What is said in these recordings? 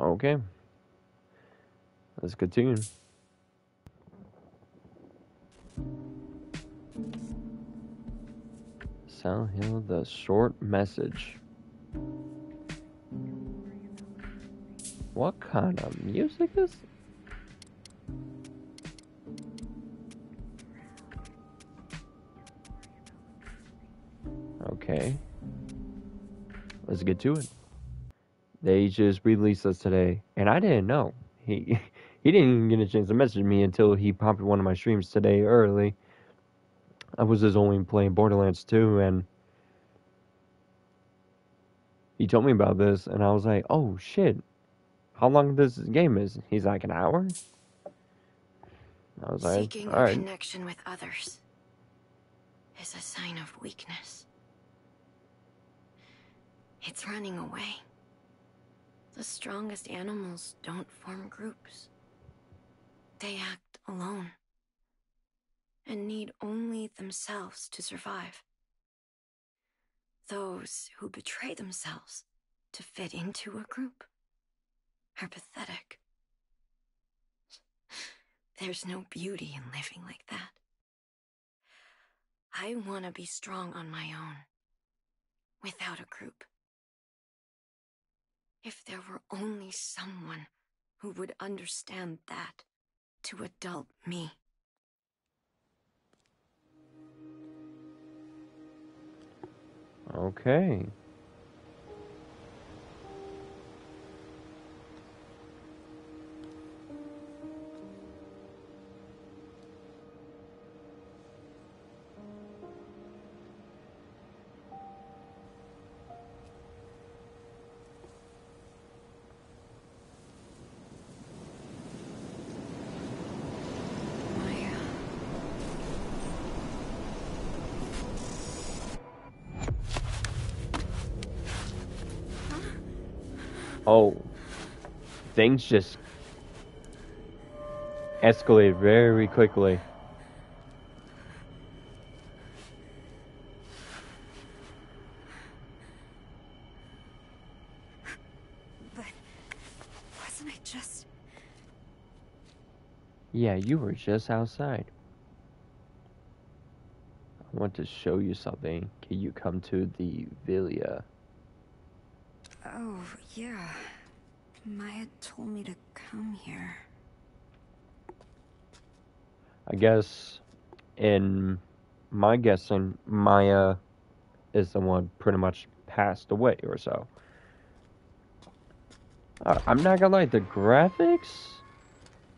Okay. Let's continue. Silent Hill, the short message. What kind of music is? Okay. Let's get to it. They just released us today, and I didn't know. He he didn't even get a chance to message me until he popped one of my streams today early. I was just only playing Borderlands 2, and he told me about this, and I was like, "Oh shit! How long this game is?" He's like, "An hour." I was like, Seeking "All a right." connection with others is a sign of weakness. It's running away. The strongest animals don't form groups. They act alone and need only themselves to survive. Those who betray themselves to fit into a group are pathetic. There's no beauty in living like that. I want to be strong on my own, without a group. If there were only someone who would understand that to adult me. Okay. Oh, things just escalate very quickly. But wasn't I just. Yeah, you were just outside. I want to show you something. Can you come to the Villa? Oh, yeah. Maya told me to come here. I guess, in my guessing, Maya is the one pretty much passed away or so. Uh, I'm not gonna lie, the graphics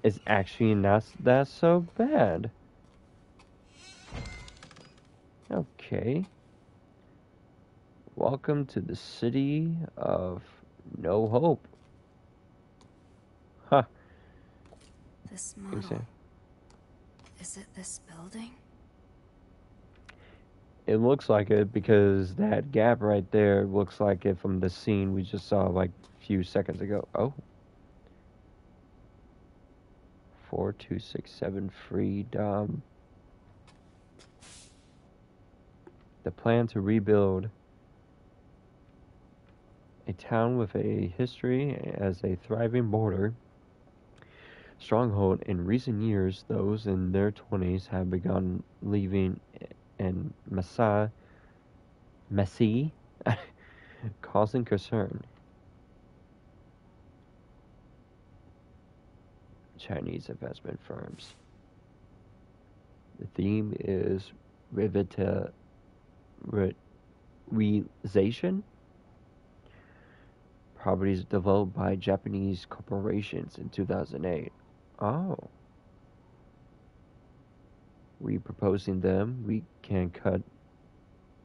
is actually not that so bad. Okay. Welcome to the city of no hope. Huh. This model. Is it this building? It looks like it because that gap right there looks like it from the scene we just saw like a few seconds ago. Oh. Four, two, six, seven, freedom. The plan to rebuild a town with a history as a thriving border stronghold in recent years those in their 20s have begun leaving and Massa, Messi, causing concern. Chinese investment firms. The theme is revita, re, realization. Properties developed by Japanese corporations in 2008. Oh. Reproposing them, we can cut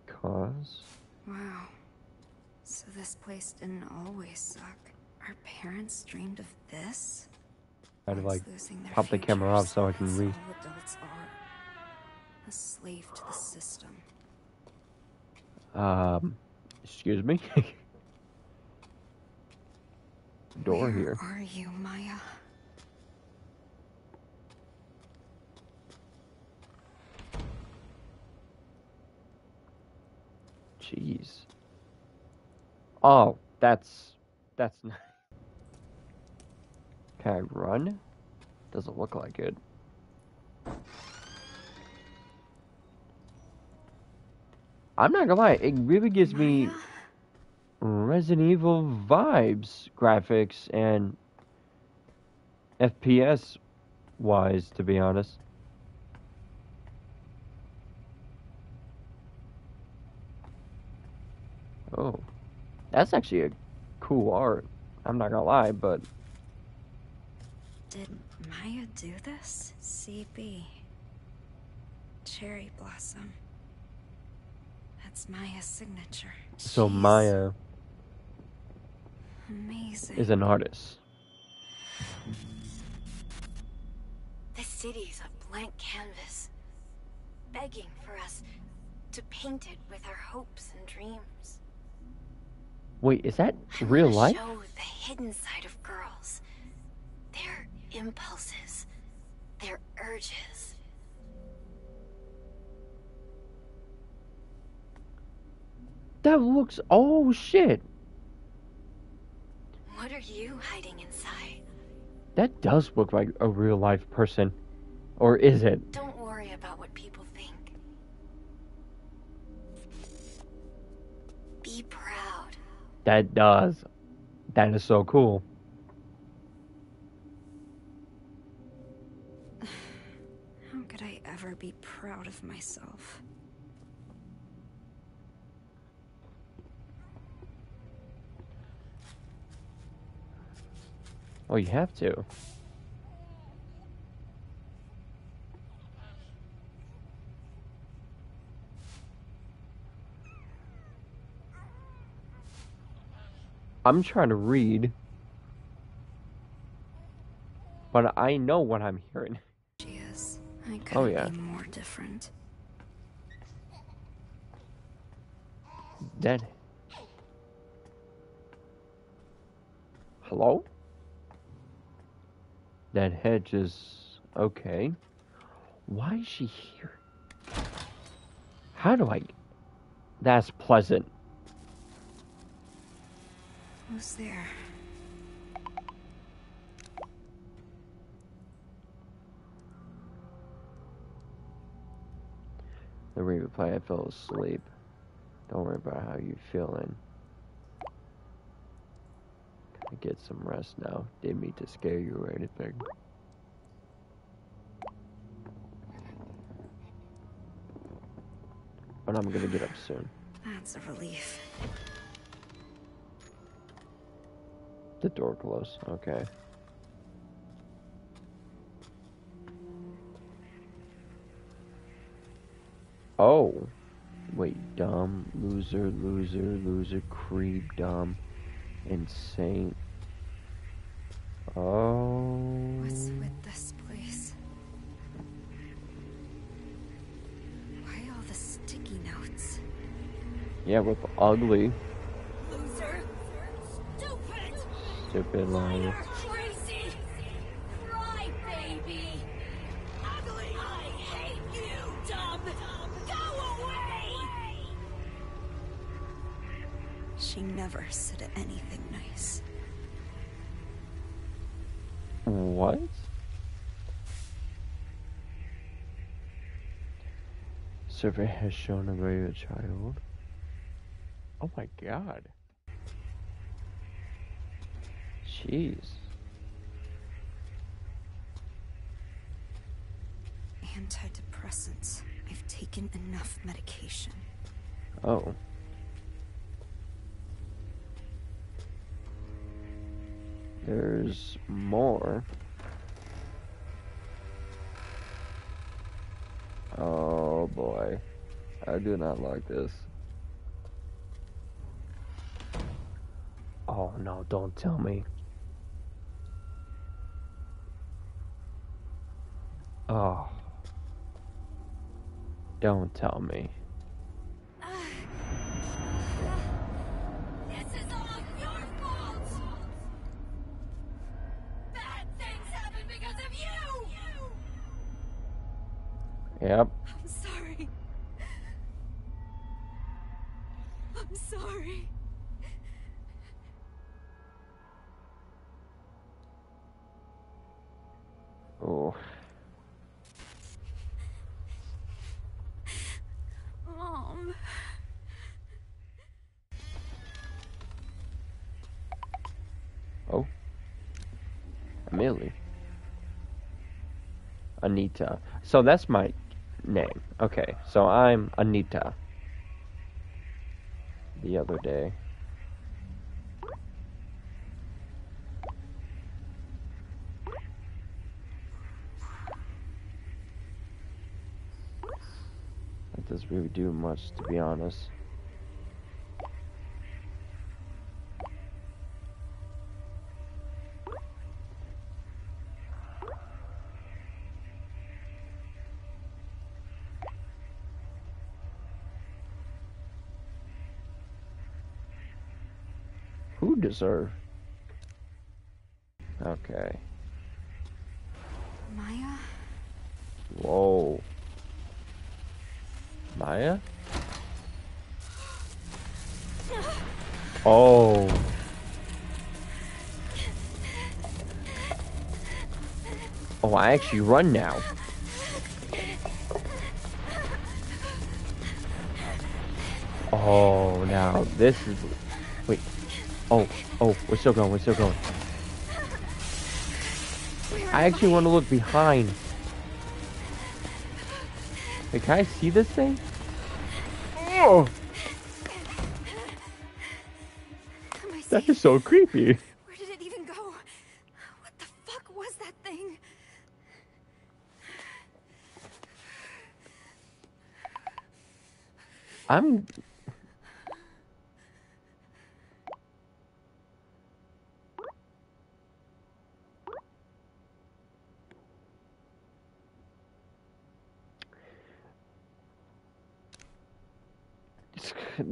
costs. Wow. So this place didn't always suck. Our parents dreamed of this? Kind of Boys like losing their pop the camera off so I can read. adults are. A slave to the system. Um, excuse me. Door Where here. are you, Maya? Jeez. Oh, that's that's. n- Can I run? Doesn't look like it. I'm not gonna lie, it really gives me Maya? Resident Evil vibes, graphics, and FPS wise, to be honest. Oh, that's actually a cool art. I'm not gonna lie, but Did Maya do this? CB. Cherry blossom. That's Maya's signature. so Jeez. Maya Amazing. is an artist. The city's a blank canvas, begging for us to paint it with our hopes and dreams. Wait, is that I real life? Show the hidden side of girls, their impulses, their urges. That looks. Oh shit! Are you hiding inside? That does look like a real life person, or is it? Don't worry about what people think. Be proud. That does. That is so cool. How could I ever be proud of myself? Oh, you have to. I'm trying to read, but I know what I'm hearing. She is. I couldn't Oh, yeah. be more different. Dead. Hello? That hedge is okay. Why is she here? How do I? That's pleasant. Who's there? The replay. I fell asleep. Don't worry about how you're feeling. Get some rest now. Didn't mean to scare you or anything. But I'm gonna get up soon. That's a relief. The door closed. Okay. Oh. Wait, dumb, loser, loser, loser, creep, dumb, insane. Oh. What's with this place? Why all the sticky notes? Yeah, with ugly, Loser! Stupid! stupid liar. Never said anything nice. What? Survey has shown a very child. Oh my god. Jeez. Antidepressants. I've taken enough medication. Oh. There's more. Oh boy. I do not like this. Oh no, don't tell me. Oh. Don't tell me. Yep. I'm sorry. I'm sorry. Oh. Mom. Oh. Millie. Anita. So that's my name. Okay, so I'm Anita. The other day. That doesn't really do much, to be honest. Deserve? Okay. Maya? Whoa. Maya? Oh. Oh, I actually run now. Oh, now this is. Wait. Oh, oh, we're still going, we're still going. I actually want to look behind. Wait, can I see this thing? Oh, that is so creepy. Where did it even go? What the fuck was that thing? I'm.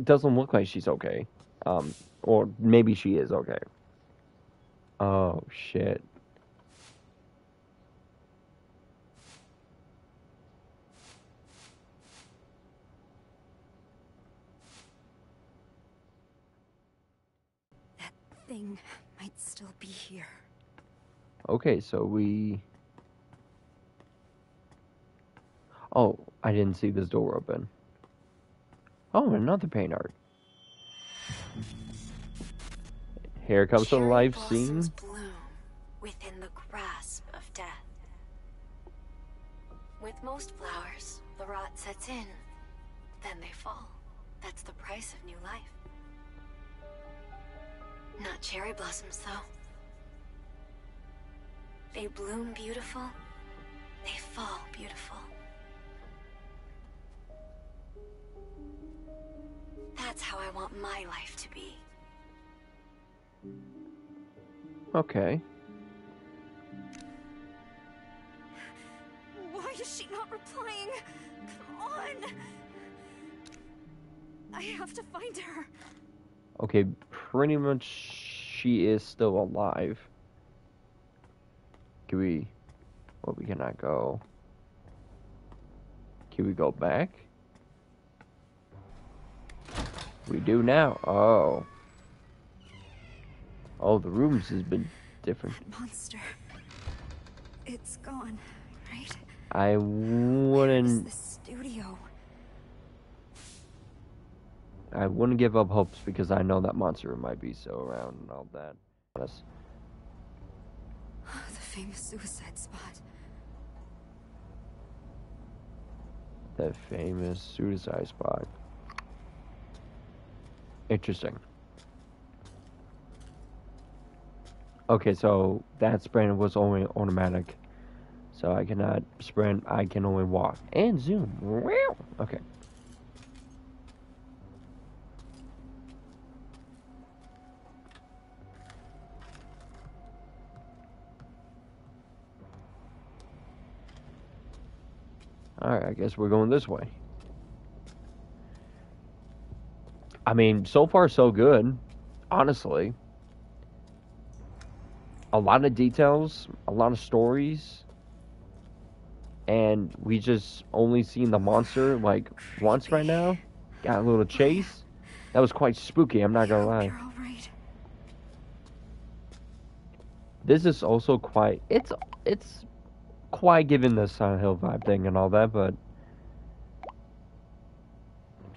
Doesn't look like she's okay. Um, or maybe she is okay. Oh shit. That thing might still be here. Okay, so we. Oh, I didn't see this door open. Oh, another paint art. Here comes Cherry life blossoms scene. bloom within the grasp of death. With most flowers, the rot sets in, then they fall. That's the price of new life. Not cherry blossoms, though. They bloom beautiful, they fall beautiful. That's how I want my life to be. Okay. Why is she not replying? Come on! I have to find her. Okay, pretty much she is still alive. Can we. Well, we cannot go. Can we go back? We do now. Oh. Oh, the rooms has been different. That monster. It's gone, right? I wouldn't. the studio? I wouldn't give up hopes because I know that monster might be so around and all that. The famous suicide spot. That famous suicide spot. Interesting. Okay, so that sprint was only automatic. So I cannot sprint, I can only walk. And zoom. Okay. Alright, I guess we're going this way. I mean, so far so good, honestly. A lot of details, a lot of stories, and we just only seen the monster like once right now. Got a little chase. That was quite spooky, I'm not gonna lie. You're all right. This is also quite it's it's quite giving the Silent Hill vibe thing and all that, but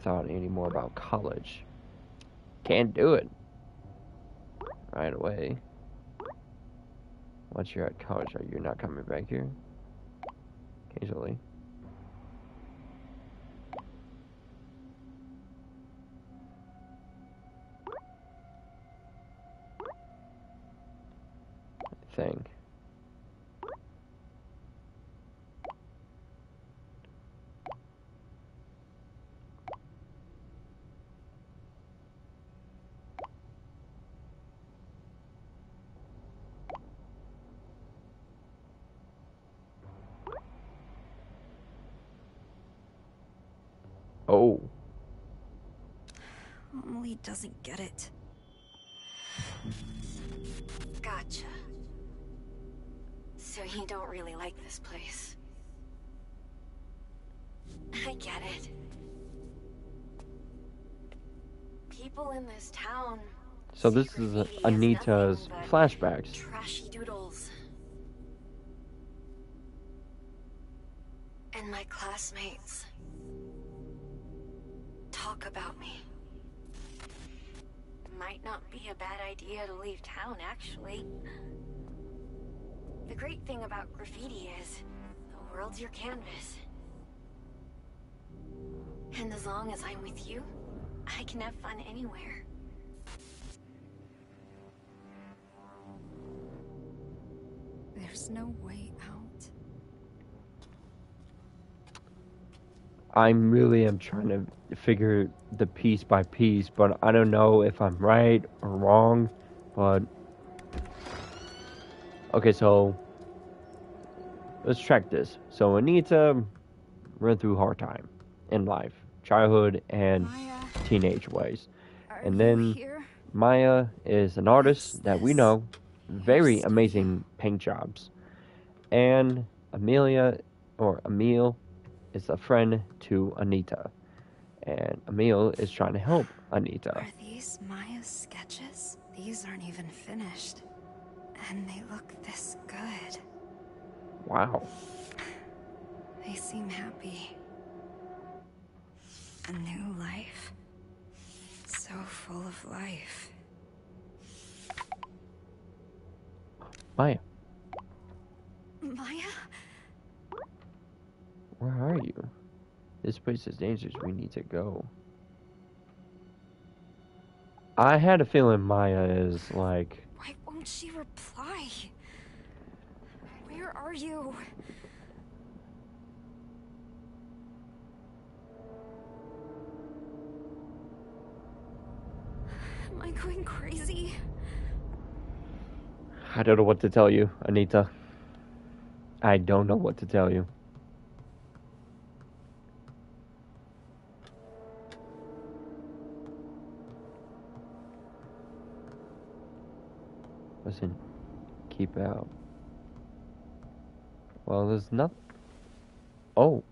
thought any more about college. Can't do it right away. Once you're at college, are you not coming back here? Occasionally. Thing. Oh. Emily doesn't get it. Gotcha. So you don't really like this place. I get it. People in this town. So this is Anita's flashbacks. Trashy doodles. And my classmates talk about me. Might not be a bad idea to leave town, actually. The great thing about graffiti is the world's your canvas. And as long as I'm with you, I can have fun anywhere. There's no way out. I really am trying to figure the piece by piece, but I don't know if I'm right or wrong. But okay, so let's track this. So Anita ran through hard time in life, childhood and Maya, teenage ways. and then- here? Maya is an artist that we know, very amazing paint jobs. And Amelia, or Emil, is a friend to Anita. And Emil is trying to help Anita. Are these Maya's sketches? These aren't even finished. And they look this good. Wow. They seem happy. A new life. So full of life. Maya, Maya? Where are you? This place is dangerous. We need to go. I had a feeling Maya is like Why won't she reply? Where are you? Am I going crazy? I don't know what to tell you, Anita. I don't know what to tell you. Listen, keep out. Well, there's nothing. Oh.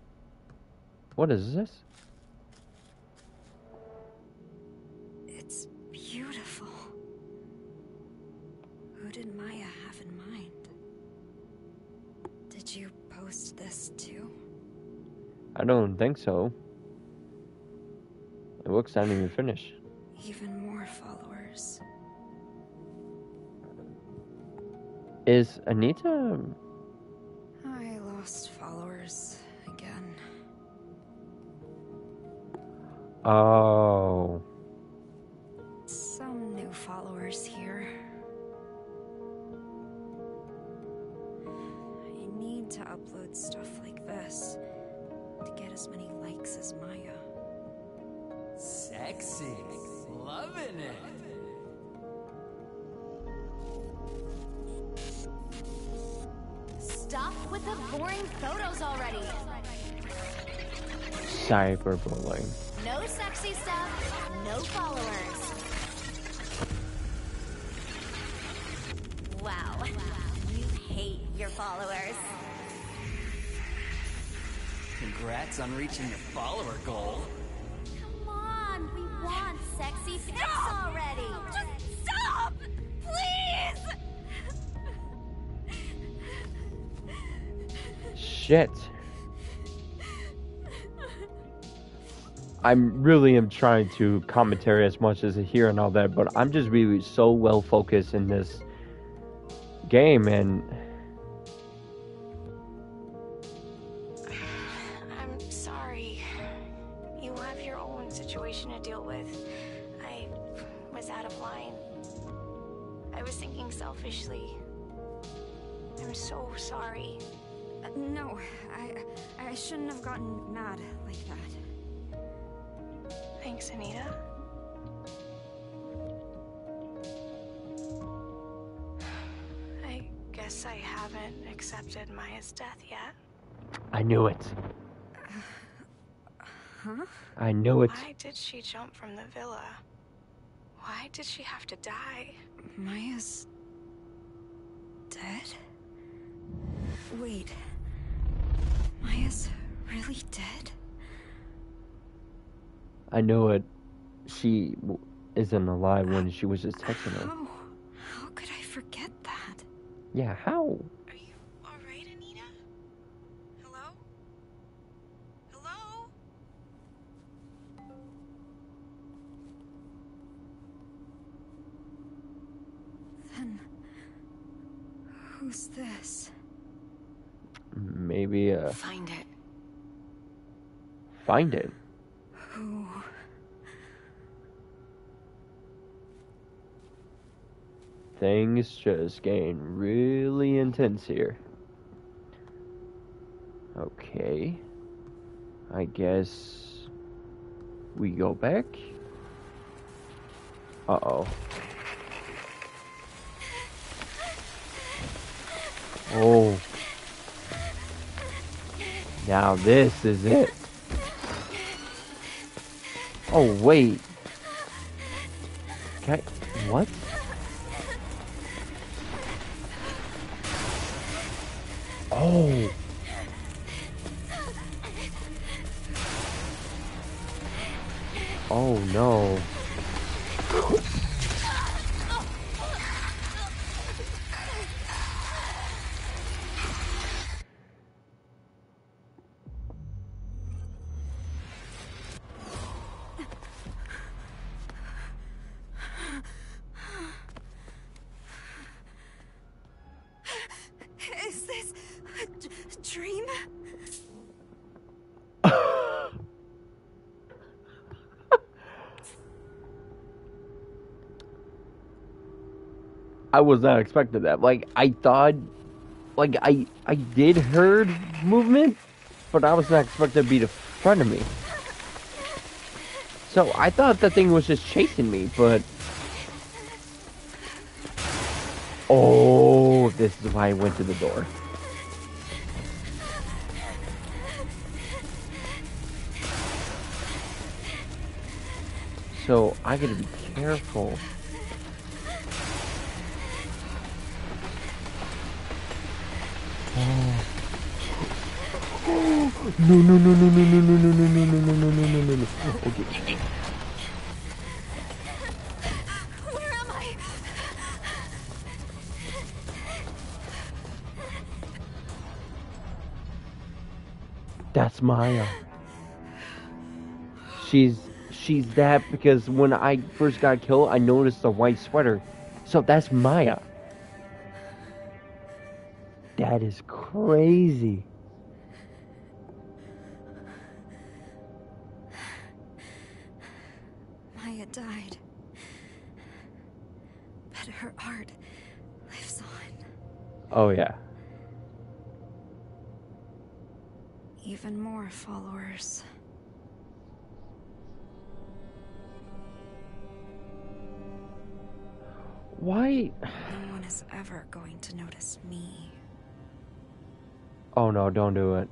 What is this? It's beautiful. Who did Maya have in mind? Did you post this too? I don't think so. The book's not even finished. Even more followers. Is Anita. I lost followers again. Oh. Photos already. Cyberbullying. No sexy stuff, no followers. Wow, you hate your followers. Congrats on reaching your follower goal. Come on, we want sexy pics already. Just shit. I'm really am trying to commentary as much as I hear and all that, but I'm just really so well focused in this game and I knew it. Why did she jump from the villa? Why did she have to die? Maya's dead? Wait. Maya's really dead? I know it. She isn't alive when she was just texting her. How? How could I forget that? Yeah, how? Are you alright, Anita? Hello? Hello? Then who's this? Maybe uh Find it. find it. Who? Things just getting really intense here. Okay. I guess we go back. Uh oh. Now this is it. Oh wait. Okay. What? Oh. Oh no. I was not expecting that. Like I thought, like I I did heard movement, but I was not expecting to be in front of me. So I thought the thing was just chasing me, but oh, this is why I went to the door. So I gotta be careful. No, no, no, no, no, no, no, no, no, no, no, no, no, no, no, no, no. Okay. Where am I? That's Maya. She's she's that because when I first got killed, I noticed the white sweater. So that's Maya. That is crazy. Oh yeah. Even more followers. Why? No one is ever going to notice me. Oh no, don't do it.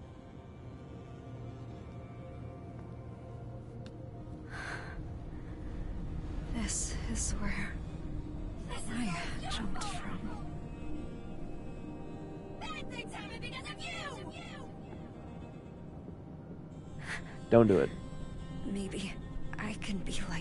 This is where I jumped Don't do it. Maybe I can be like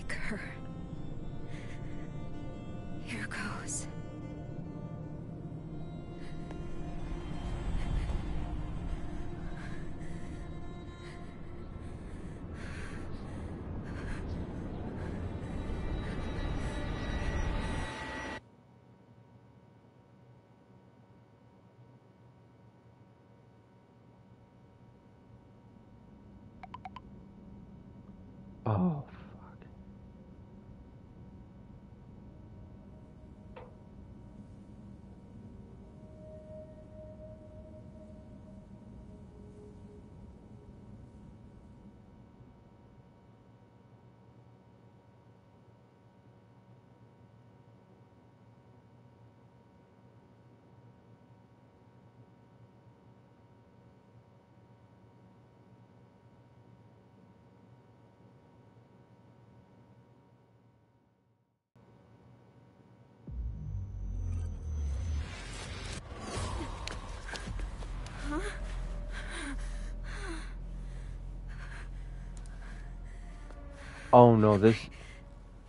Oh no, this.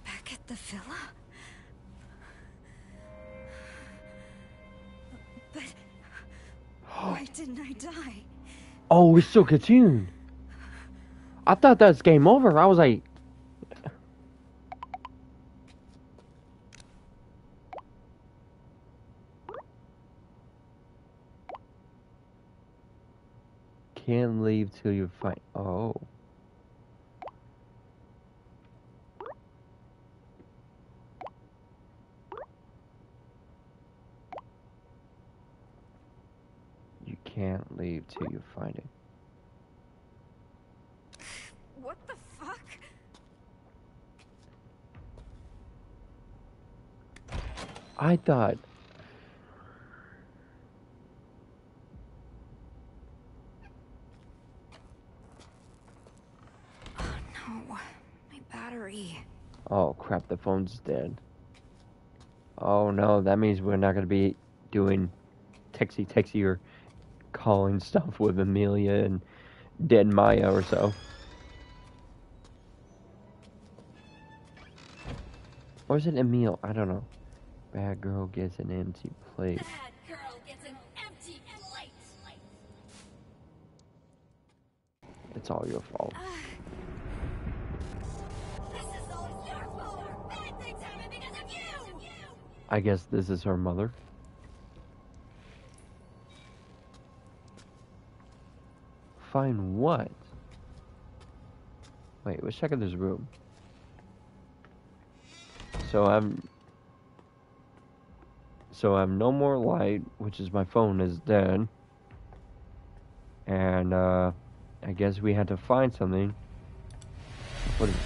Back at the villa? But oh. why didn't I die? Oh, it's still continuing. I thought that was game over. I was like. Can't leave till you find. Oh. You till you find it. What the fuck? I thought. Oh No, my battery. Oh crap, the phone's dead. Oh no, that means we're not gonna be doing texty texty or calling stuff with Amelia and dead Maya or so. Or is it Emil? I don't know. Bad girl gets an empty plate. Bad girl gets an empty plate. It's all your fault. Ah. This is all your fault. Bad things happen because of you. I guess this is her mother. Find what? Wait, let's check out this room. So I'm. So I have no more light, which is my phone is dead. And uh, I guess we had to find something. What is?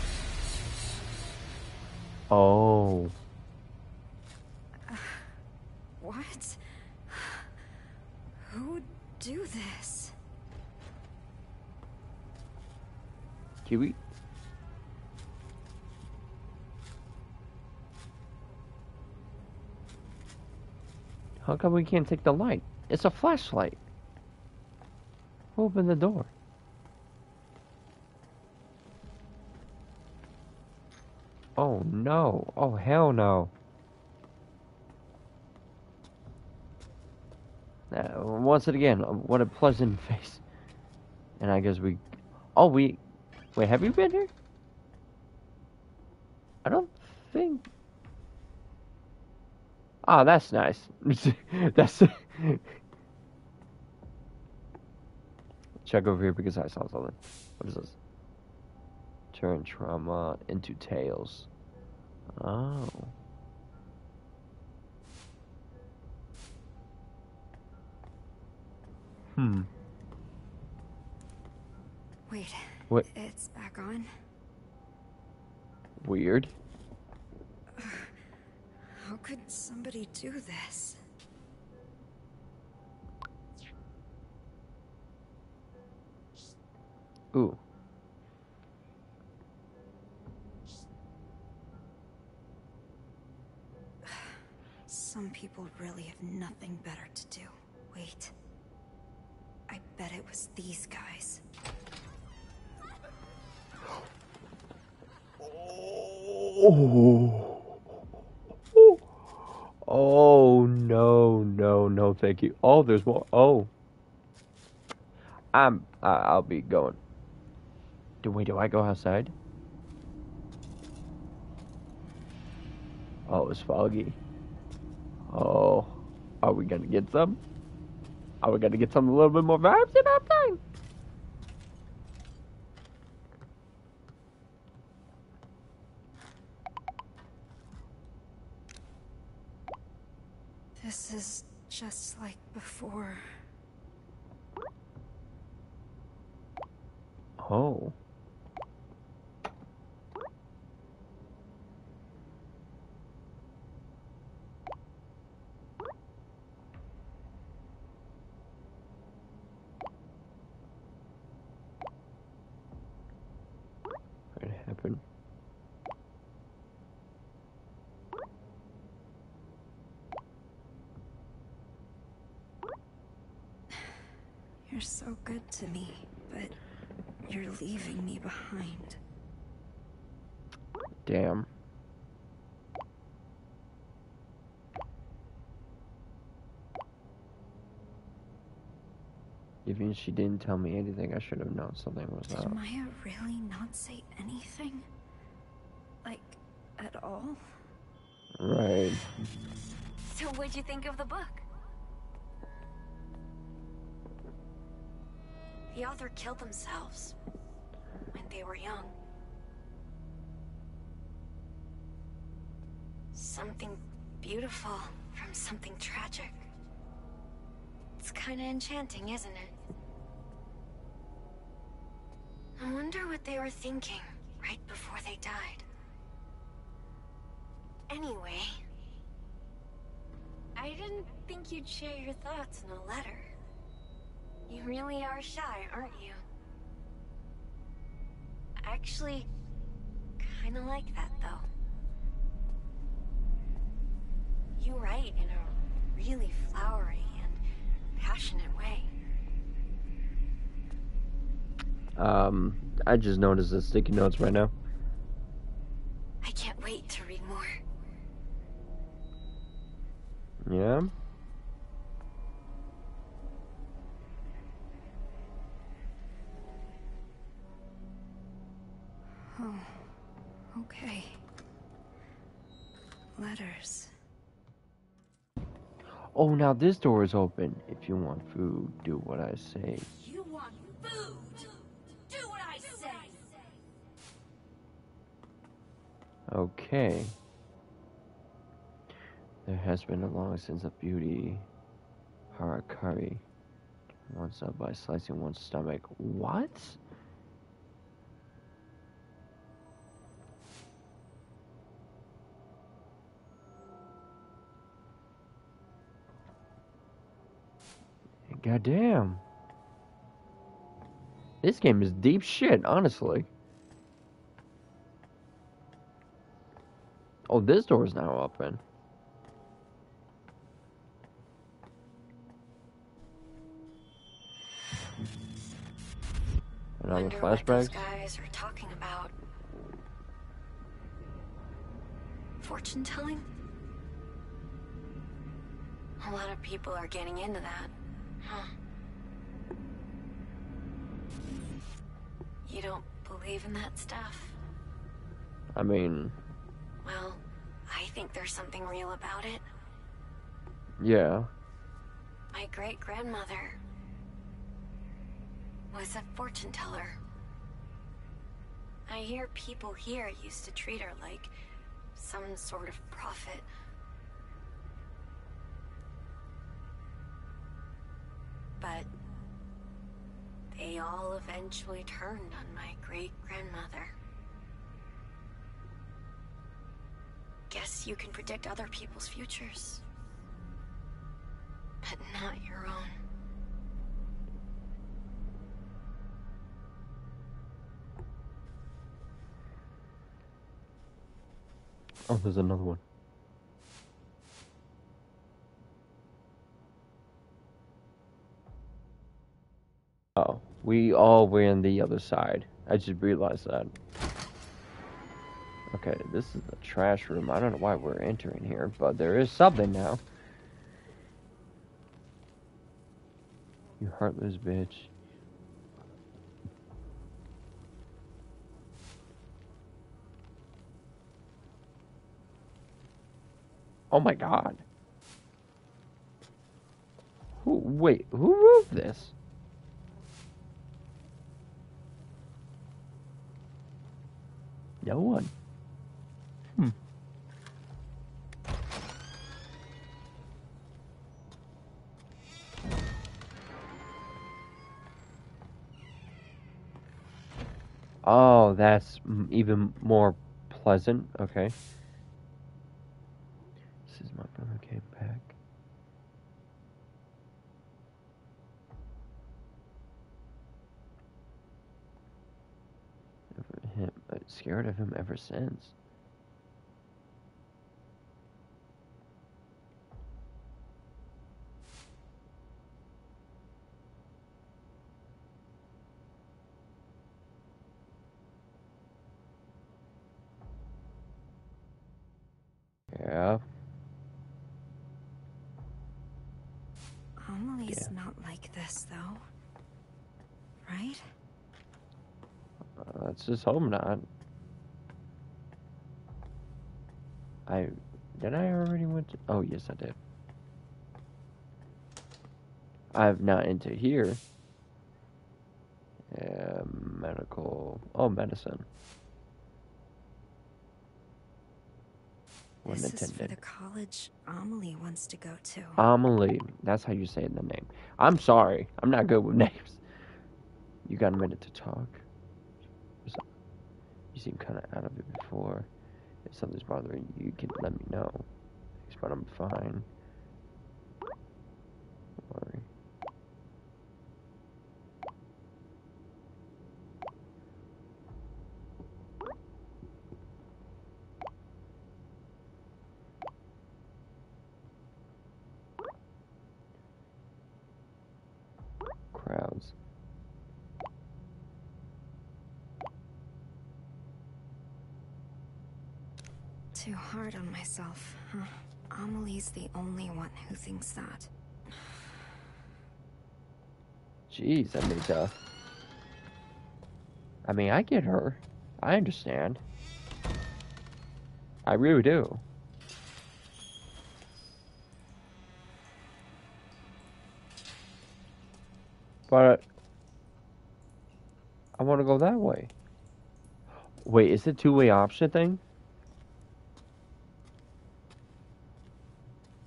Oh. What? Who would do this? Kiwi? How come we can't take the light? It's a flashlight. Open the door. Oh no. Oh hell no. Uh, once again, what a pleasant face. And I guess we. Oh, we. Wait, have you been here? I don't think. Ah, that's nice. that's. Check over here because I saw something. What is this? Turn trauma into tales. Oh. Hmm. Wait. What? It's back on? Weird. How could somebody do this? Ooh. Some people really have nothing better to do. Wait. I bet it was these guys. Oh. Oh no no no thank you. Oh there's more. Oh. I'm I'll be going. Do wait do I go outside? Oh it's foggy. Oh. Are we gonna get some? Are we gonna get some a little bit more vibes in that thing? This is just like before. Oh. What happened? You're so good to me, but you're leaving me behind. Damn. Even if she didn't tell me anything, I should have known something was Did up. Maya really not say anything? Like, at all? Right. So what'd you think of the book? The author killed themselves when they were young. Something beautiful from something tragic. It's kinda enchanting, isn't it? I wonder what they were thinking right before they died. Anyway, I didn't think you'd share your thoughts in a letter. You really are shy, aren't you? I actually kinda like that, though. You write in a really flowery and passionate way. Um, I just noticed the sticky notes right now. I can't wait to read more. Yeah. Oh, okay. Letters. Oh, now this door is open. If you want food, do what I say. You want food? Do what I say. Okay. There has been a long sense of beauty. Harakari. Once up by slicing one's stomach. What? Goddamn. This game is deep shit, honestly. Oh, this door is now open. Another Wonder what those flashback. guys are talking about. Fortune telling? A lot of people are getting into that, huh? You don't believe in that stuff? I mean, Well, I think there's something real about it. yeah. My great grandmother was a fortune teller. I hear people here used to treat her like some sort of prophet. But they all eventually turned on my great grandmother. Guess you can predict other people's futures but not your own. Oh, there's another one. Oh, we all were in the other side. I just realized that. Okay, this is the trash room. I don't know why we're entering here, but there is something now. You heartless bitch. Oh my god. Who, wait, who wrote this? No one. Hmm. Oh, that's even more pleasant. Okay. This is my brother came back. Scared of him ever since. Yeah. Amelie's Yeah. not like this, though. Right? Uh, let's just hope not. I did I already went to oh yes I did. I've not into here. Uh, medical oh medicine. When this is for the college Amelie wants to go to. Amelie, that's how you say the name. I'm sorry, I'm not good with names. You got a minute to talk? You seem kind of out of it before. If something's bothering you, you can let me know. But I'm fine. Don't worry. Crowds. Too hard on myself, huh? Amelie's the only one who thinks that. Jeez, Anita. I mean, I get her. I understand. I really do. But uh, I want to go that way. Wait, is it two-way option thing?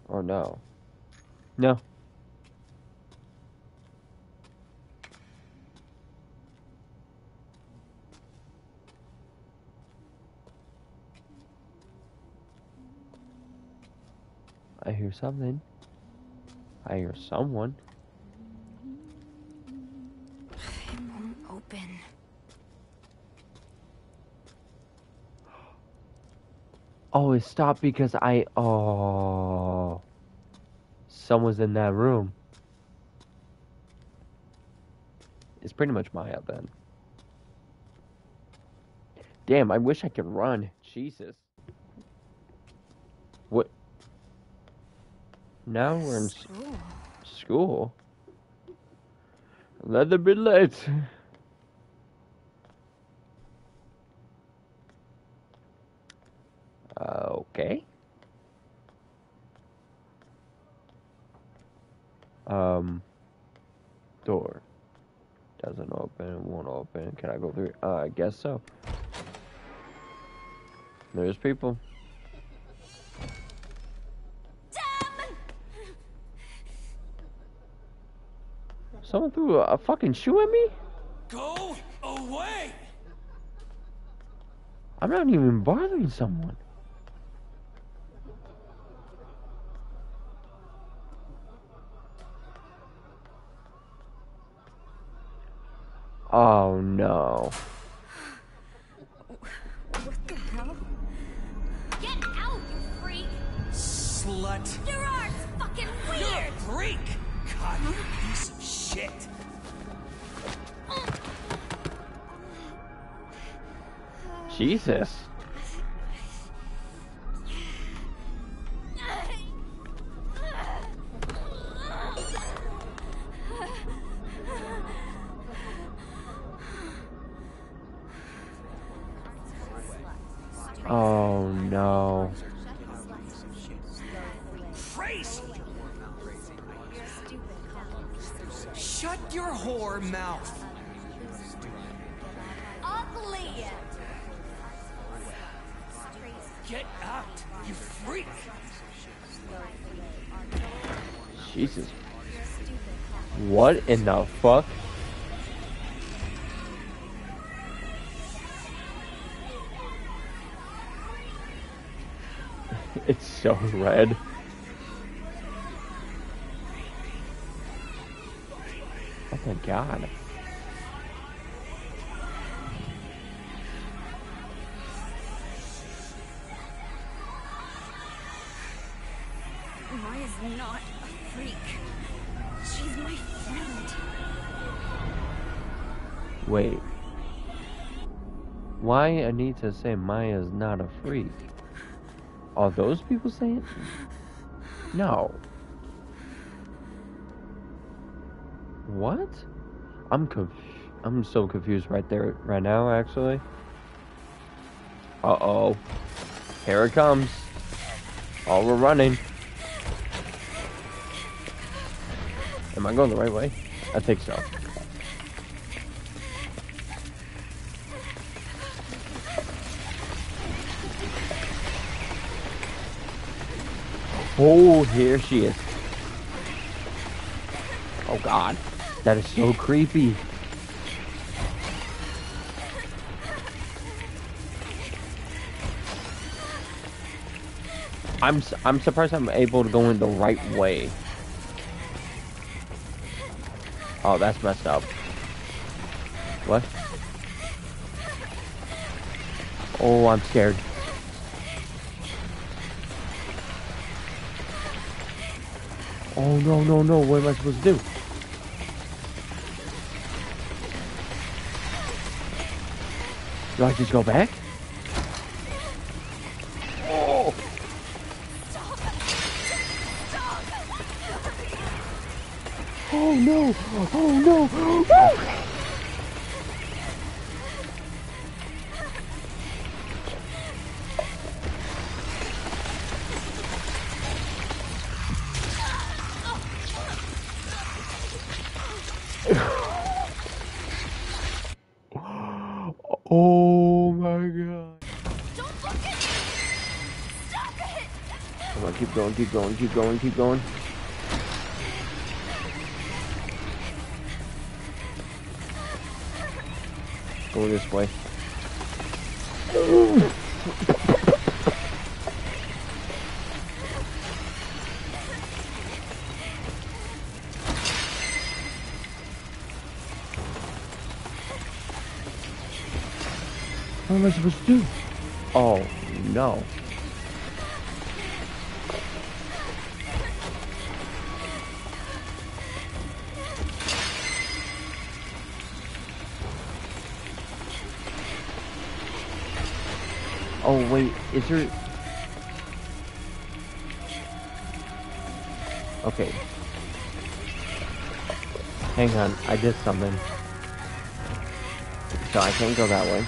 Or no? No. I hear something. I hear someone. It won't open. Oh, it stopped because I. Oh. Someone's in that room. It's pretty much my Maya then. Damn, I wish I could run. Jesus. What? Now we're in School. school. Let them be late. Okay. Um, door doesn't open, won't open. Can I go through? Uh, I guess so. There's people. Someone threw a, a fucking shoe at me? Go away! I'm not even bothering someone. Oh no. What the hell? Get out, you freak! Slut! Gerard's fucking You're weird! a freak! God, you piece of shit! Oh. Jesus. In the fuck? it's so red. Oh my god. Why is not a freak? She's my friend. Wait. Why Anita say Maya's not a freak? Are those people saying? No. What? I'm conf- I'm so confused right there, right now, actually. Uh oh. Here it comes. Oh, we're running. Am I going the right way? I think so. Oh, here she is. Oh god. That is so creepy. I'm I'm surprised I'm able to go in the right way. Oh, that's messed up. What? Oh, I'm scared. Oh no no no! What am I supposed to do? Do I just go back? Going, keep going, keep going, keep going. Go this way. What am I supposed to do? Oh, no. Is there? Okay. Hang on, I did something. So I can't go that way.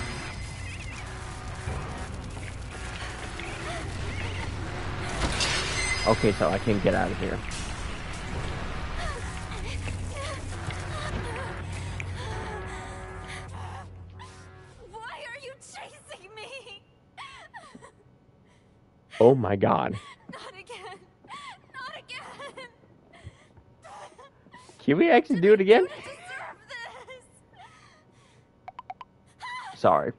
Okay, so I can get out of here. Oh my god. Not again! Not again! Can we actually do it again? You deserve this! Sorry.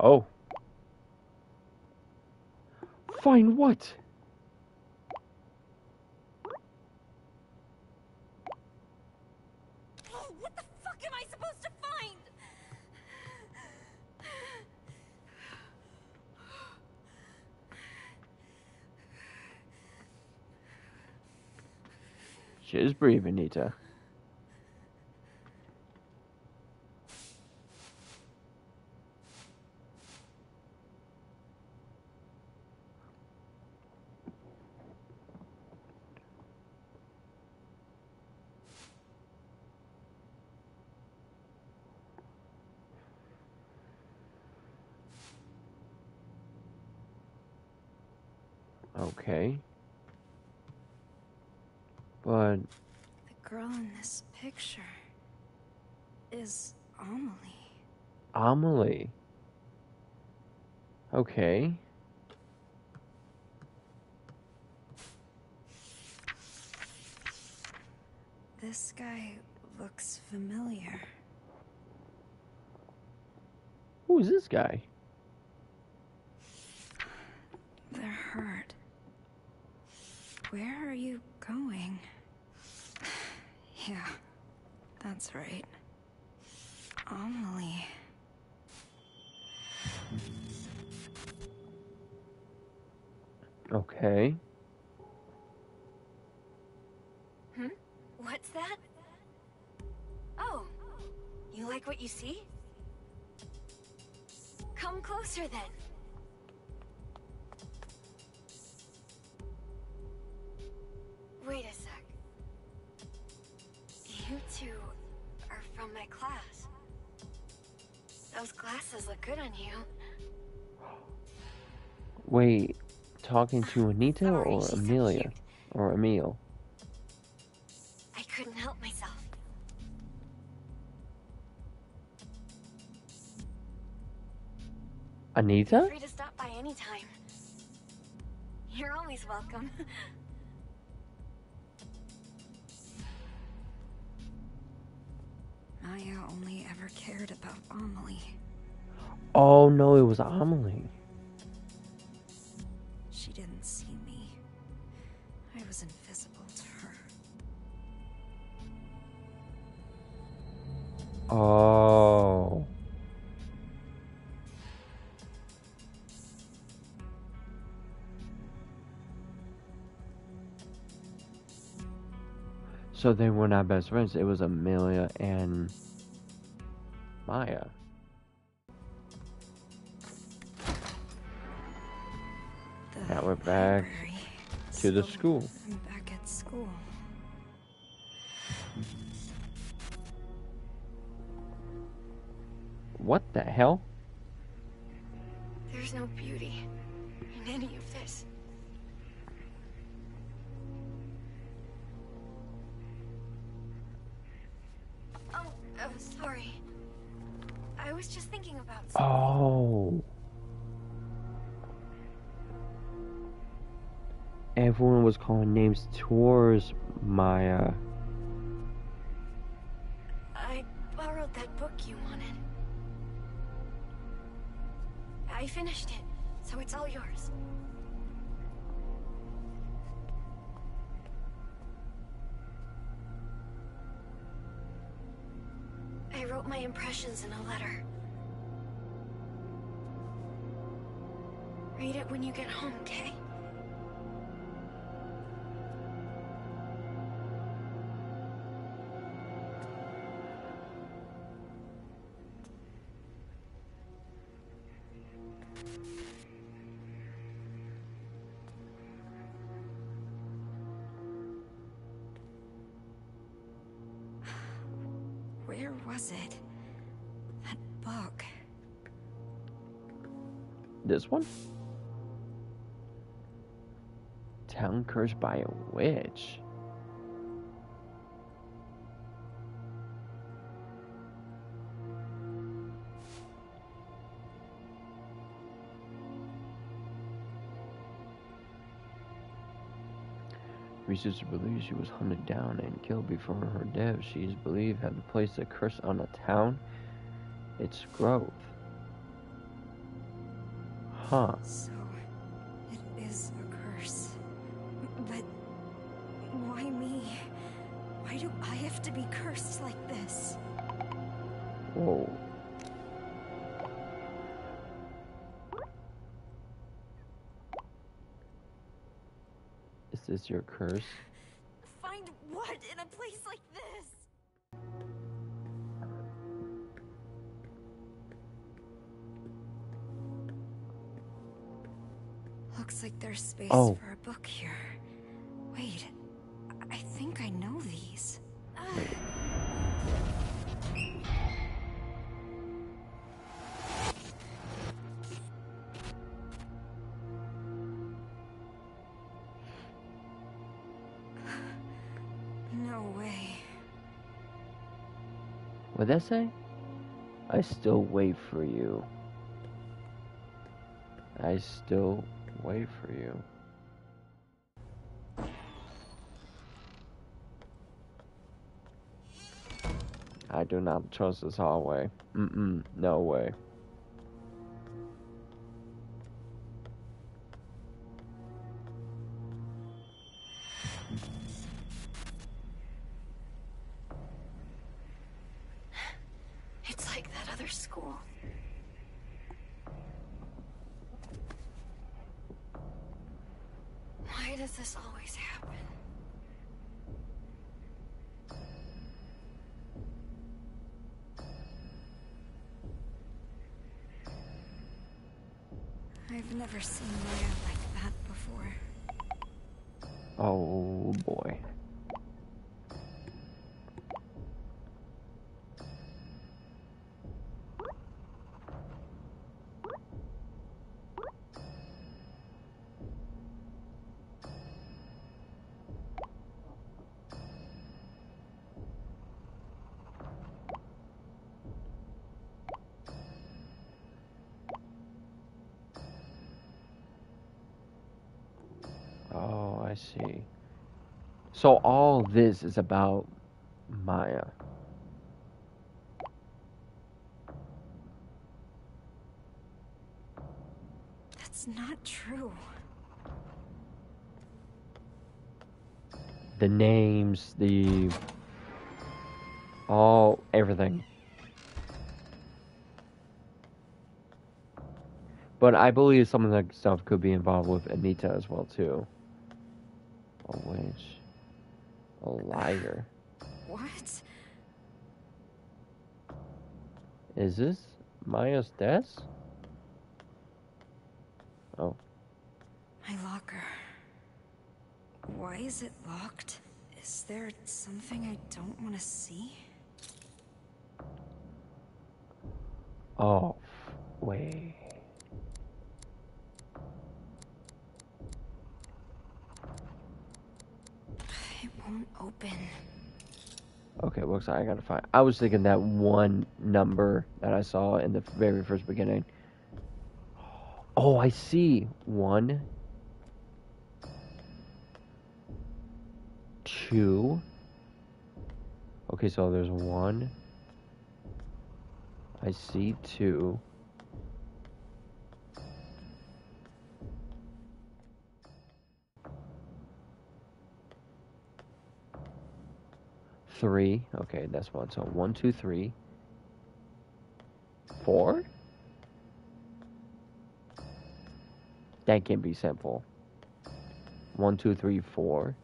Oh. Find what? Oh, what the fuck am I supposed to find? Just breathe, Anita. Okay. But The girl in this picture is Amelie. Amelie. Okay. This guy looks familiar. Who is this guy? There hurt. Where are you going? yeah, that's right. Amelie. Okay. Hmm? What's that? Oh, you like what you see? Come closer then. Wait a sec. You two are from my class. Those glasses look good on you. Wait, talking to uh, Anita Sorry, or Amelia? Or Emil? I couldn't help myself. Anita? Free to stop by anytime. You're always welcome. Maya only ever cared about Amelie. Oh no, it was Amelie. Oh. So they were not best friends. It was Amelia and Maya. The Now we're back to the school. What the hell? This one? Town cursed by a witch. Researchers believe she was hunted down and killed before her death. She is believed to have placed a curse on the town, its growth. Huh. So, it is a curse. But why me? Why do I have to be cursed like this? Whoa. Is this your curse? What'd that say? I still wait for you. I still wait for you. I do not trust this hallway. Mm-mm, no way. So all this is about Maya. That's not true. The names, the all everything. But I believe some of that stuff could be involved with Anita as well too. A witch. A liar. What? Is this Maya's desk? Oh. My locker. Why is it locked? Is there something I don't want to see? Oh, wait. It won't open. Okay, looks like I gotta find. I was thinking that one number that I saw in the very first beginning. Oh, I see. One, two. Okay, so there's one. I see two. Three. Okay, that's one. So one, two, three. Four? That can be simple. One, two, three, four.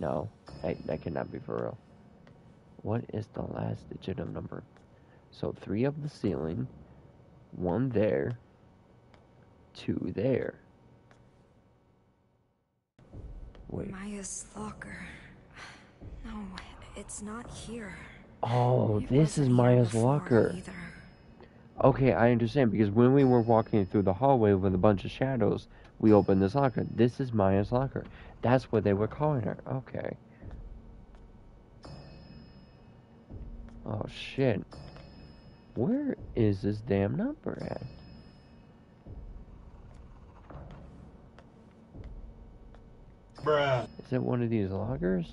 No, that, that cannot be for real. What is the last digit of number? So three up the ceiling, one there, two there. Wait. Maya's locker. No, it's not here. Oh, It this is Maya's locker. Either. Okay, I understand because when we were walking through the hallway with a bunch of shadows, we opened this locker. This is Maya's locker. That's what they were calling her. Okay. Oh shit. Where is this damn number at? Bruh. Is it one of these lockers?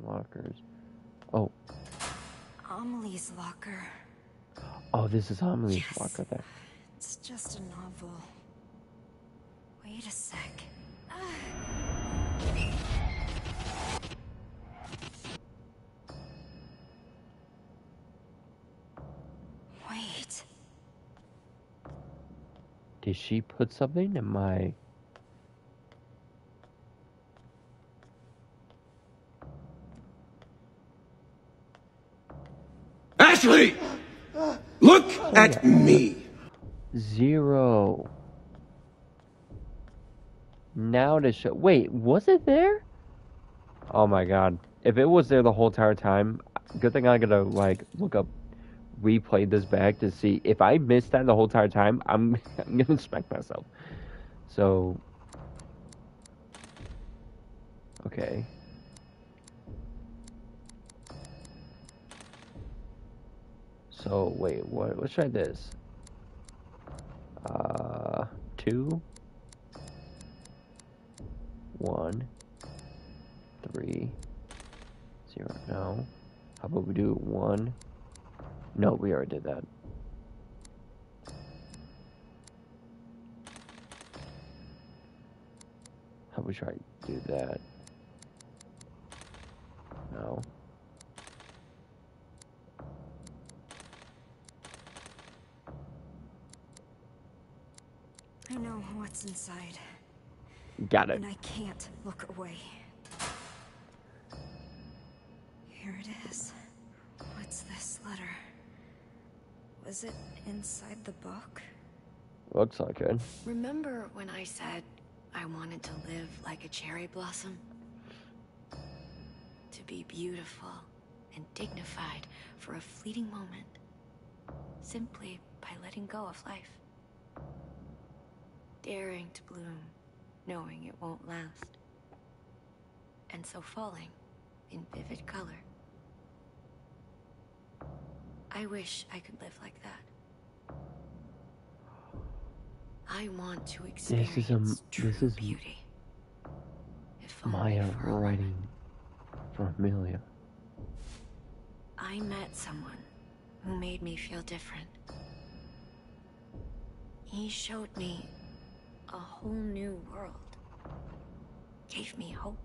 Lockers. Oh. Amelie's locker. Oh, this is Amelie's Yes. locker there. It's just a novel. Wait a sec. Ah. Did she put something in my Ashley! Look at me. Zero. Now to show. Wait, was it there? Oh my god. If it was there the whole entire time, good thing I gotta like look up, replay this back to see if I missed that the whole entire time. I'm I'm gonna smack myself. So. Okay. So wait, what? Let's try this. Uh, two, one, three, zero. No. How about we do one? No, we already did that. How we try to do that? No. I know what's inside, Got it. and I can't look away. Here it is. What's this letter? Was it inside the book? Looks like it. Remember when I said I wanted to live like a cherry blossom? To be beautiful and dignified for a fleeting moment. Simply by letting go of life. Daring to bloom, knowing it won't last. And so falling in vivid color. I wish I could live like that. I want to experience This is a- true this is beauty. If Maya for writing for Amelia. I met someone who made me feel different. He showed me a whole new world. Gave me hope.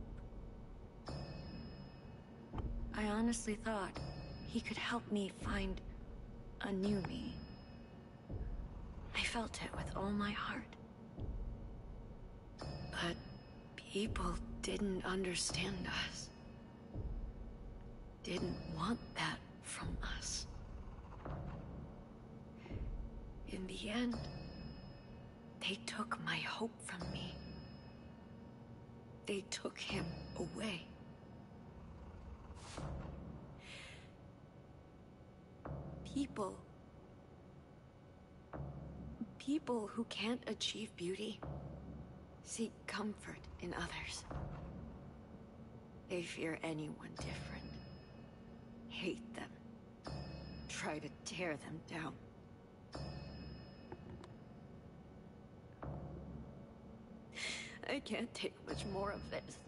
I honestly thought he could help me find a new me. I felt it with all my heart. But people didn't understand us didn't want that from us. In the end, they took my hope from me. They took him away. People. People who can't achieve beauty seek comfort in others. They fear anyone different hate them, try to tear them down. I can't take much more of this.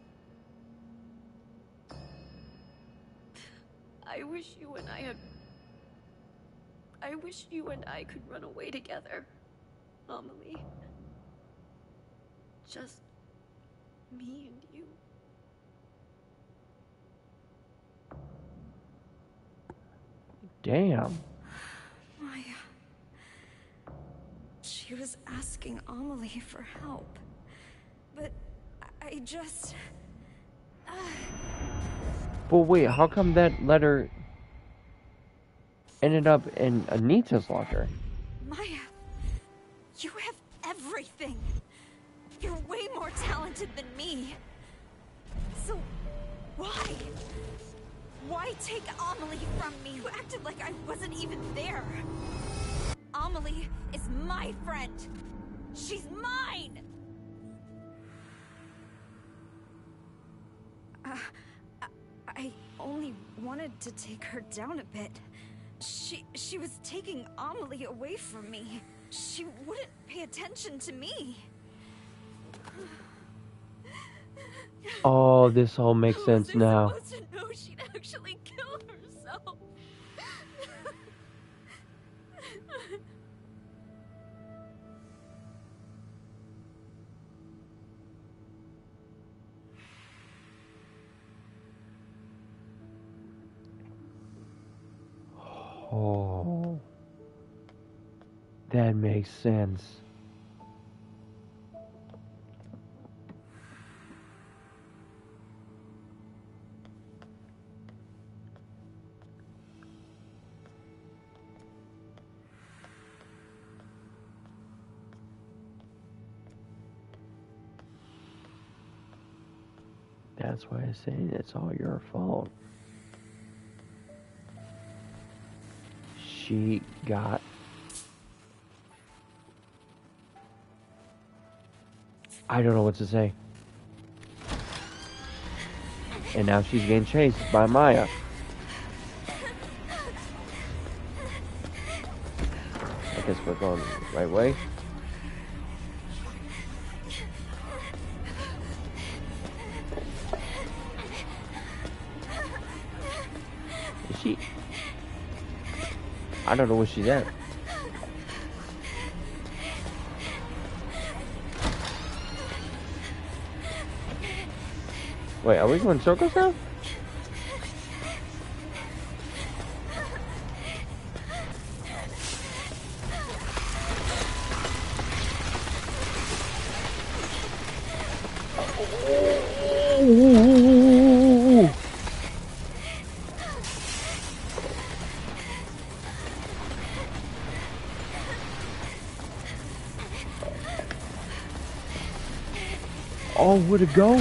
I wish you and I had. I wish you and I could run away together, Amelie. Just me and you. Damn. Maya. She was asking Amelie for help. But I just. Uh, but wait, how come that letter ended up in Anita's locker? Maya, you have everything. You're way more talented than me. So, why? Why take Amelie from me, who acted like I wasn't even there? Amelie is my friend. She's mine. Uh, I, I only wanted to take her down a bit. She she was taking Amelie away from me. She wouldn't pay attention to me. Oh, this all makes was sense now. Oh. That makes sense. That's why I'm saying it's all your fault. She got I don't know what to say. And now she's getting chased by Maya. I guess we're going the right way. I don't know where she's at. Wait, are we going circles now? To go?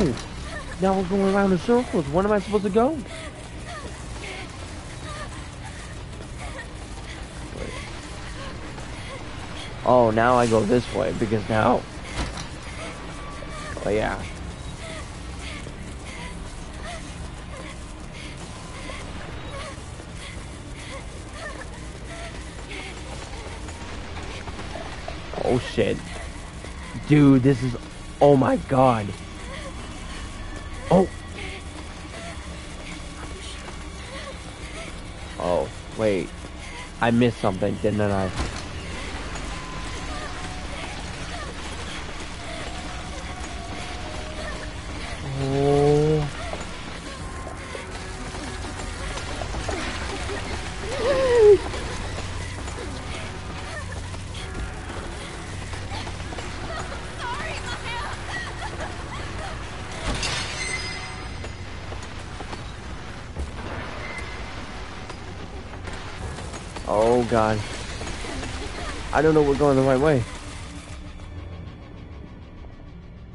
Now we're going around in circles. Where am I supposed to go? Oh, now I go this way because now. Oh yeah. Oh shit. Dude, this is. Oh my god. I missed something, didn't I? I don't know we're going the right way.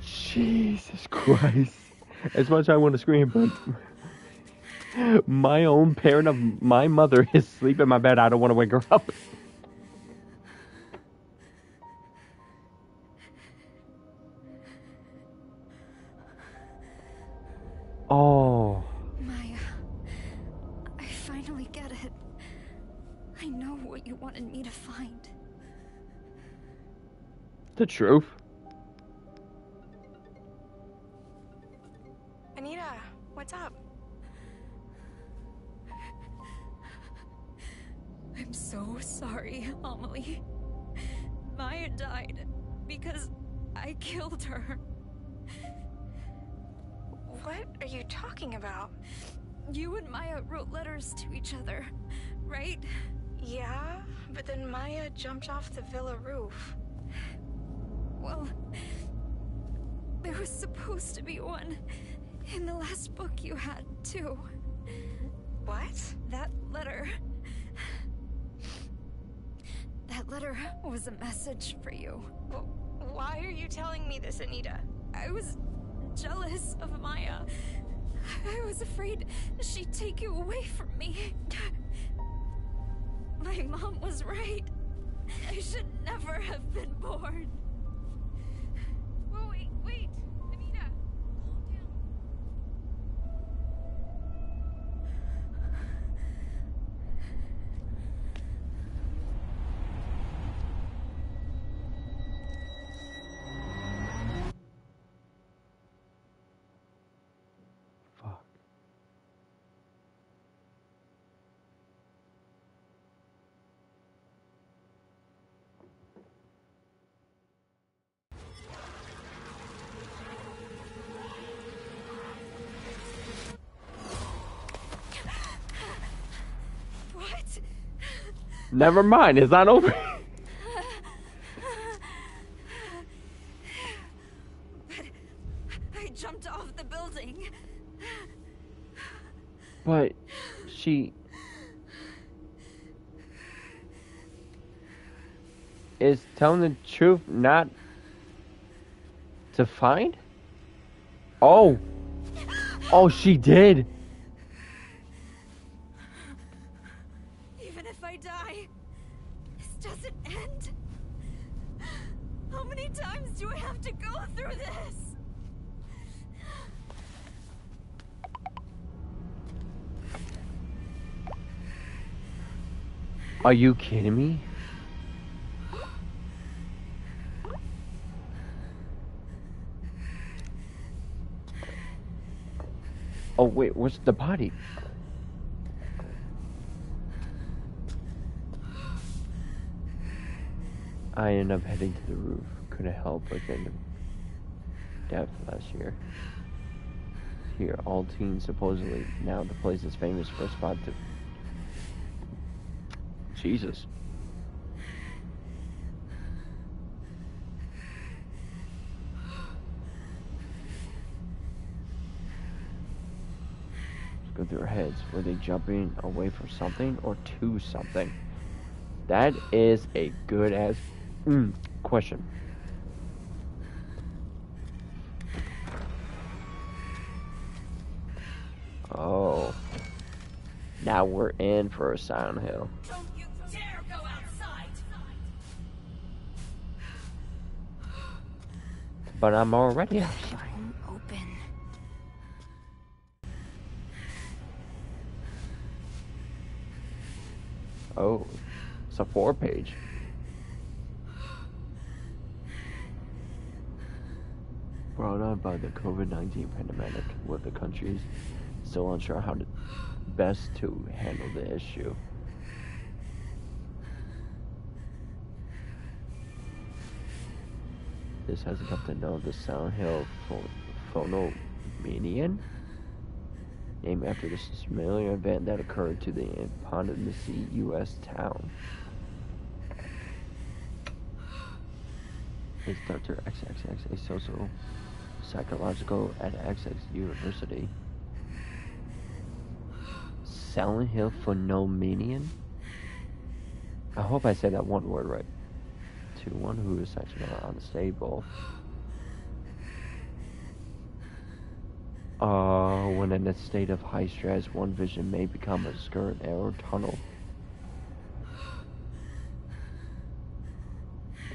Jesus Christ. As much as I want to scream, but my own parent of my mother is asleep in my bed. I don't want to wake her up. The truth. Never mind, it's not over. But I jumped off the building. But she is telling the truth not to find? Oh. Oh, she did. Even if I die, this doesn't end. How many times do I have to go through this? Are you kidding me? Oh wait, where's the body? I ended up heading to the roof. Couldn't help but of death last year. Here, all teens supposedly now the place is famous for a spot to. Jesus. Let's go through our heads. Were they jumping away from something or to something? That is a good ass mm, question. Oh. Now we're in for a Silent Hill. But I'm already outside. Open. Oh. It's a four page. Brought on by the COVID 19 pandemic, with the countries still unsure how to best to handle the issue. This has come to know the Silent Hill pho- Phonomanian, named after this familiar event that occurred to the eponymous U.S. town. It's Dr. XXX, a social psychological at XX University. Silent Hill Phonomanian? I hope I said that one word right. To one who is actually unstable. Uh, when in a state of high stress, one vision may become a skirt or tunnel.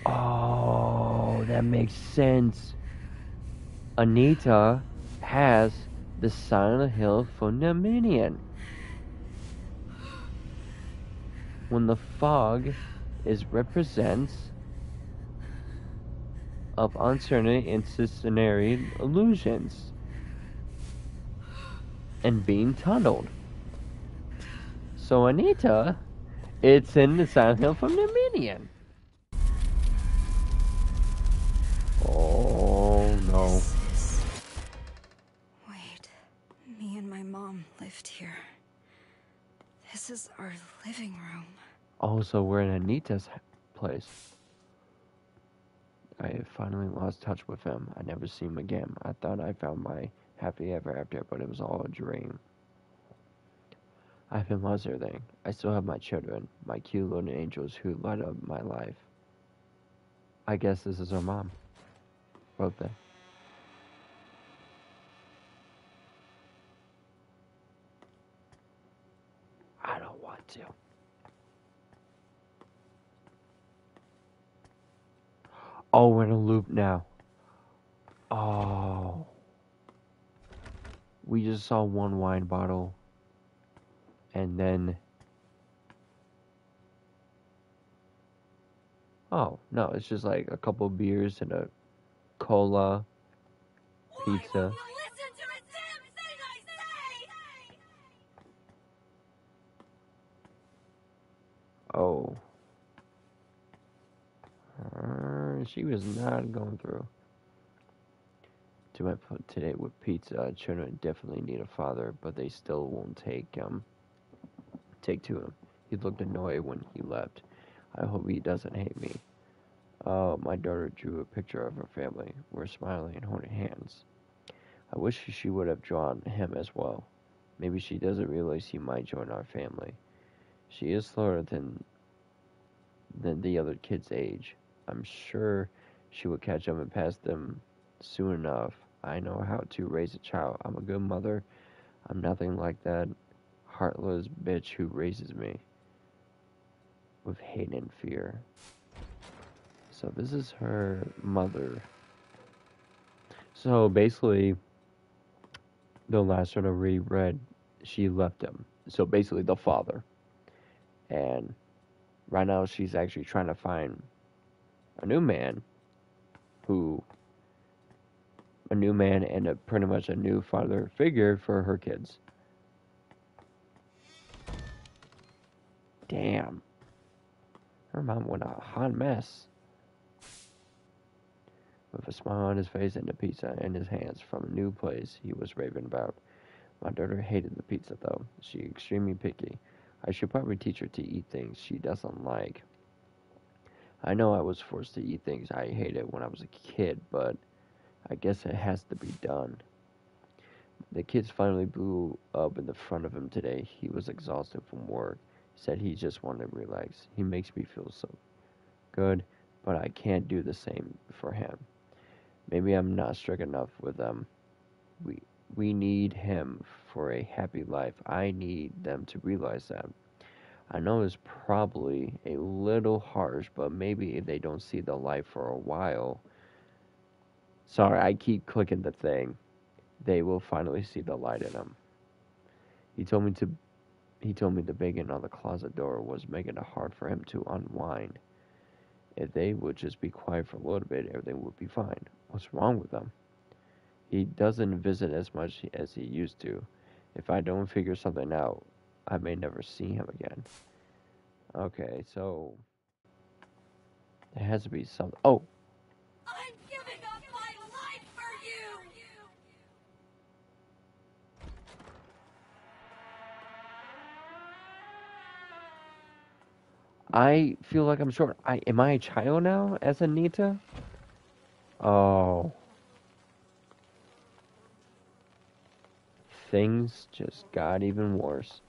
Oh, that makes sense. Anita has the Silent Hill Phonomanian. When the fog is represents of uncertainty and stationary illusions and being tunneled. So Anita, it's in the Silent Hill Phonomanian. Oh no. Wait, me and my mom lived here. This is our living room. Oh, also, we're in Anita's place. I finally lost touch with him. I never see him again. I thought I found my happy ever after, but it was all a dream. I've been lost everything. I still have my children, my cute little angels who light up my life. I guess this is our mom. Wrote that. I don't want to. Oh, we're in a loop now. Oh. We just saw one wine bottle. And then. Oh, no, it's just like a couple beers and a cola, pizza. Why won't you listen to a damn thing I say? Oh. Uh, she was not going through. To my point today with pizza, children definitely need a father, but they still won't take um take to him. He looked annoyed when he left. I hope he doesn't hate me. Oh, my daughter drew a picture of her family. We're smiling and holding hands. I wish she would have drawn him as well. Maybe she doesn't realize he might join our family. She is slower than than the other kids' age. I'm sure she would catch up and pass them soon enough. I know how to raise a child. I'm a good mother. I'm nothing like that heartless bitch who raises me with hate and fear. So this is her mother. So basically, the last one I reread, she left him. So basically, the father. And right now, she's actually trying to find a new man who a new man and a pretty much a new father figure for her kids. Damn. Her mom went a hot mess. with a smile on his face and a pizza in his hands from a new place he was raving about. My daughter hated the pizza though. She extremely picky. I should probably teach her to eat things she doesn't like. I know I was forced to eat things I hated when I was a kid, but I guess it has to be done. The kids finally blew up in the front of him today. He was exhausted from work. He said he just wanted to relax. He makes me feel so good, but I can't do the same for him. Maybe I'm not strict enough with them. We we need him for a happy life. I need them to realize that. I know it's probably a little harsh, but maybe if they don't see the light for a while. Sorry, I keep clicking the thing. They will finally see the light in them. He told me to he told me the banging on the closet door was making it hard for him to unwind. If they would just be quiet for a little bit, everything would be fine. What's wrong with them? He doesn't visit as much as he used to. If I don't figure something out, I may never see him again. Okay, so there has to be something. Oh, I'm giving up my life for you! I feel like I'm short. I am I a child now as Anita? Oh. Things just got even worse.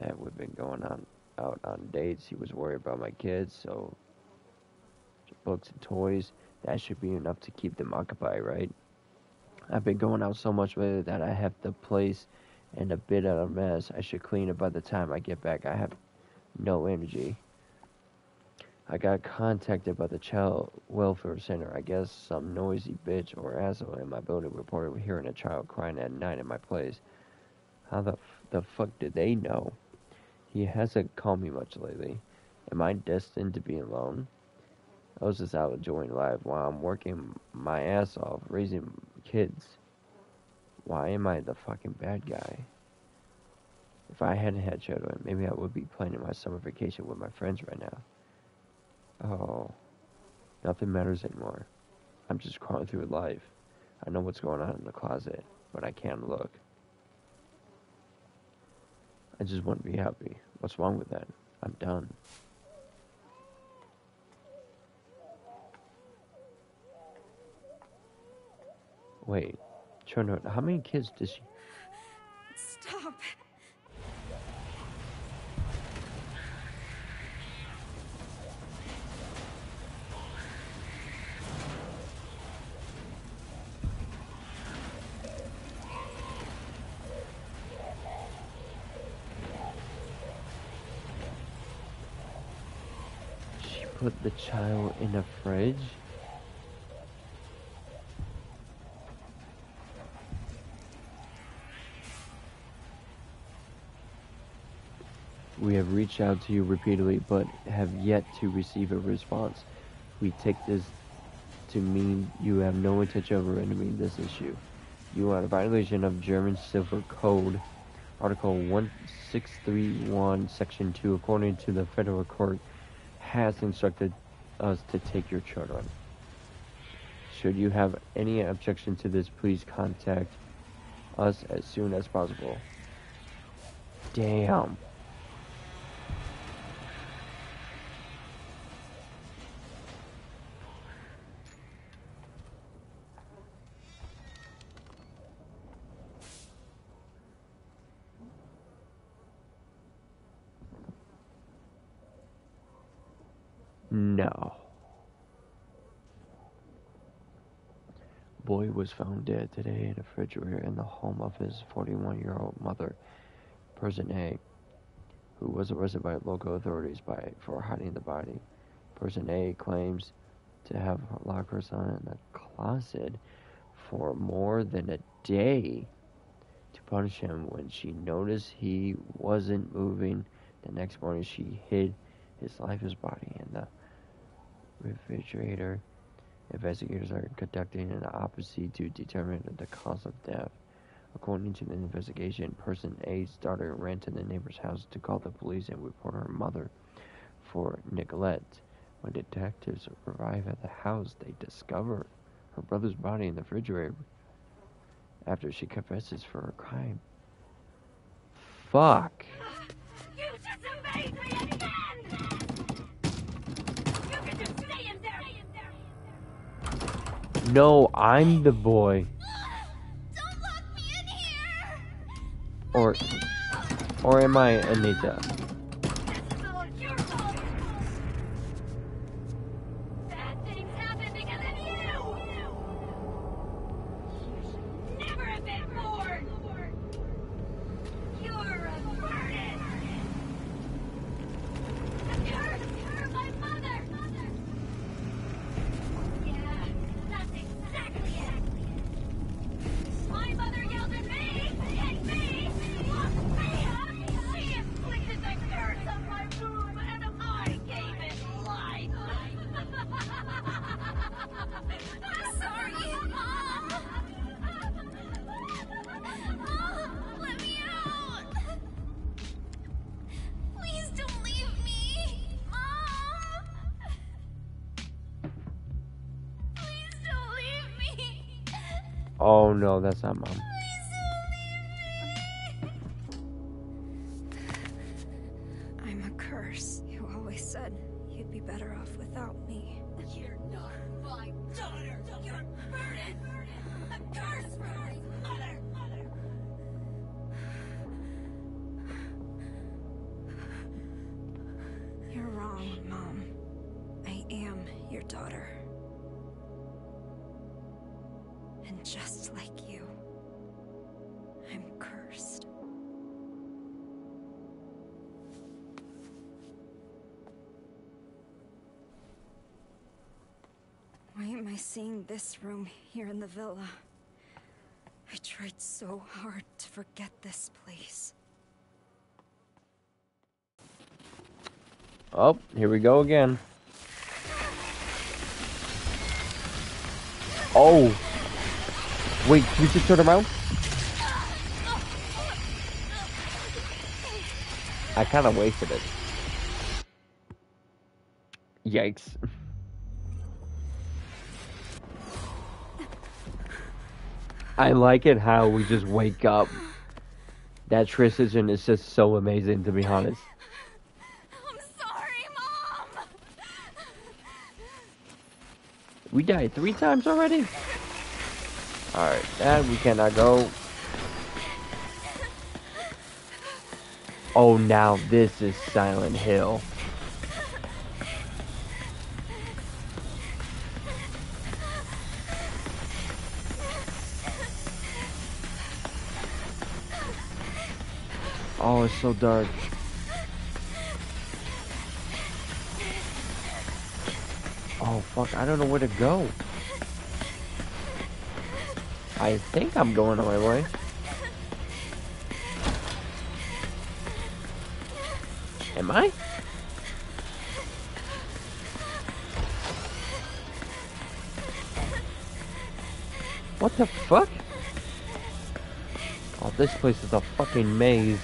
That we've been going on out on dates. He was worried about my kids, so books and toys. That should be enough to keep them occupied, right? I've been going out so much it that I have the place in a bit of a mess. I should clean it by the time I get back. I have no energy. I got contacted by the child welfare center. I guess some noisy bitch or asshole in my building reported hearing a child crying at night in my place. How the, f- the fuck did they know? He hasn't called me much lately. Am I destined to be alone? I was just out enjoying life while I'm working my ass off raising kids. Why am I the fucking bad guy? If I hadn't had children, maybe I would be planning my summer vacation with my friends right now. Oh, nothing matters anymore. I'm just crawling through life. I know what's going on in the closet, but I can't look. I just want to be happy. What's wrong with that? I'm done. Wait, Turner, how many kids does she? Stop. She put the child in a fridge? We have reached out to you repeatedly, but have yet to receive a response. We take this to mean you have no intention of remedying this issue. You are in violation of German Civil Code, Article 1631, Section 2, according to the federal court, has instructed us to take your children. Should you have any objection to this, please contact us as soon as possible. Damn. No. Boy was found dead today in a refrigerator in the home of his 41 year old mother, Person A, who was arrested by local authorities by for hiding the body. Person A claims to have locked her son in the closet for more than a day to punish him when she noticed he wasn't moving. The next morning, she hid his lifeless body in the refrigerator. Investigators are conducting an autopsy to determine the cause of death. According to the investigation, person A's daughter ran to the neighbor's house to call the police and report her mother for neglect. When detectives arrive at the house, they discover her brother's body in the refrigerator after she confesses for her crime. Fuck. You disobeyed me No, I'm the boy. Don't lock me in here! Or, or am I Anita? The villa? I tried so hard to forget this place. Oh, here we go again. Oh. Wait, we just turn around? I kind of wasted it. Yikes. I like it how we just wake up. That transition is just so amazing, to be honest. I'm sorry, Mom. We died three times already? Alright, Dad, we cannot go. Oh, now this is Silent Hill. Oh, it's so dark. Oh, fuck, I don't know where to go. I think I'm going the my way. Am I? What the fuck? Oh, this place is a fucking maze.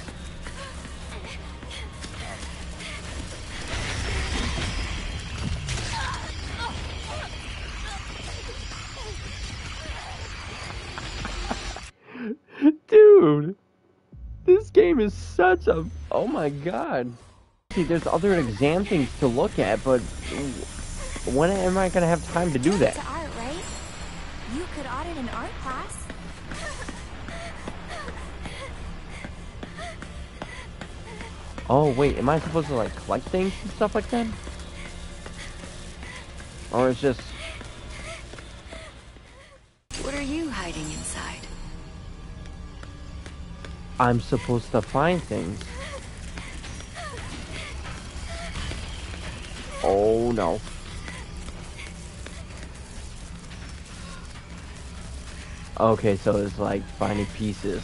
Is a. Oh my god. See, there's other exam things to look at, but when am I gonna have time to do that? To art, right? You could audit an art class. Oh wait, am I supposed to like collect things and stuff like that? Or it's just I'm supposed to find things? Oh no. Okay, so it's like finding pieces.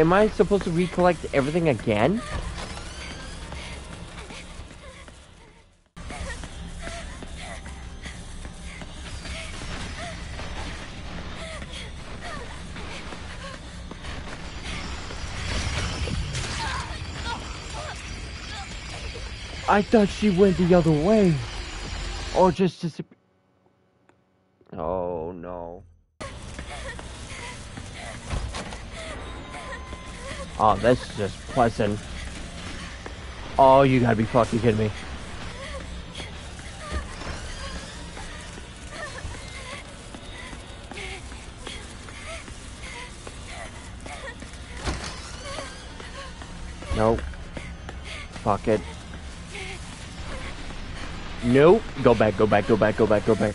Am I supposed to recollect everything again? I thought she went the other way. Or just disappeared. Oh no. Oh, this is just pleasant. Oh, you gotta be fucking kidding me. Nope. Fuck it. Nope. Go back, go back, go back, go back, go back.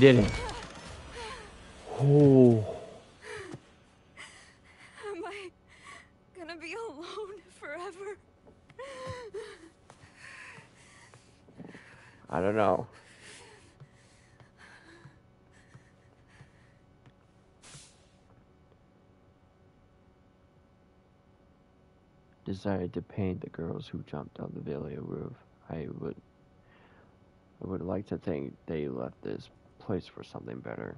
We didn't. Oh. Am I gonna be alone forever? I don't know. Decided to paint the girls who jumped on the Villa roof. I would I would like to think they left this place for something better.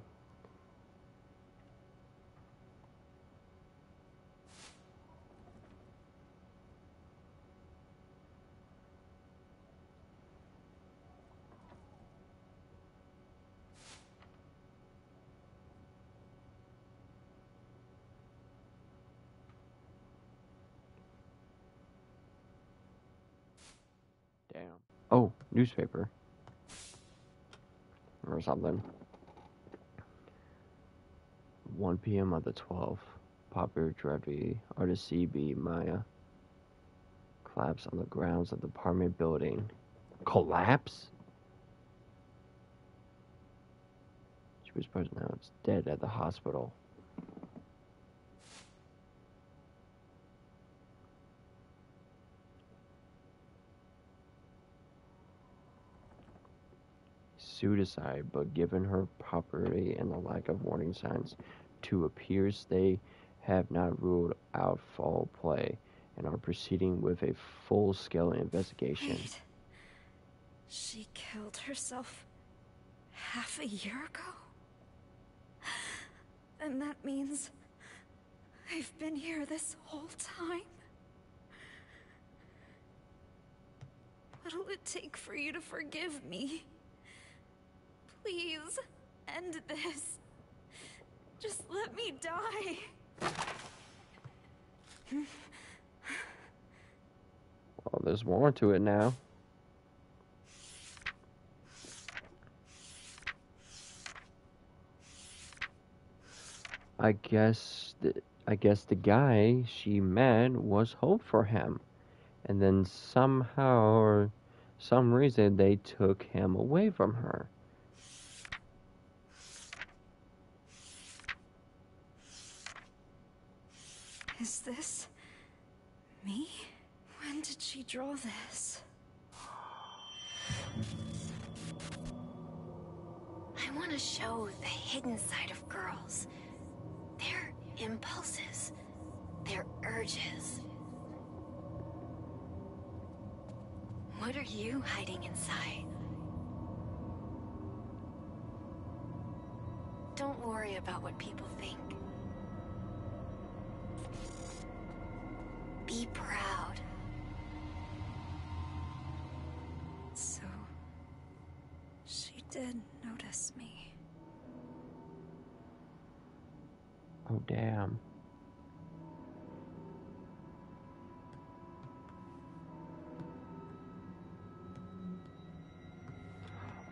Damn. Oh, newspaper. Or something. 1 p.m. on the 12th. Popular Trevi, artist CB Maya. Collapse on the grounds of the apartment building. Collapse? She was pronounced dead at the hospital. Suicide, but given her property and the lack of warning signs to appears they have not ruled out foul play and are proceeding with a full-scale investigation. Wait. She killed herself half a year ago? And that means I've been here this whole time? What'll it take for you to forgive me? Please, end this. Just let me die. Well, there's more to it now. I guess the, I guess the guy she met was hope for him, and then somehow or some reason they took him away from her. Is this me? When did she draw this? I want to show the hidden side of girls. Their impulses, their urges. What are you hiding inside? Don't worry about what people think. Be proud. So. She did notice me. Oh, damn.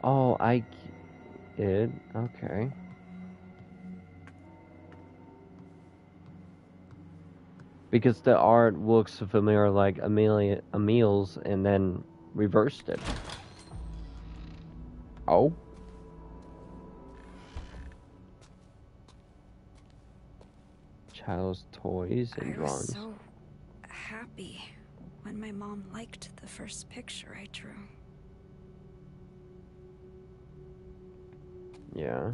Oh, I did. Okay. Because the art looks familiar like Amelia Emil's and then reversed it. Oh. Child's toys and drawings. I was so happy when my mom liked the first picture I drew. Yeah.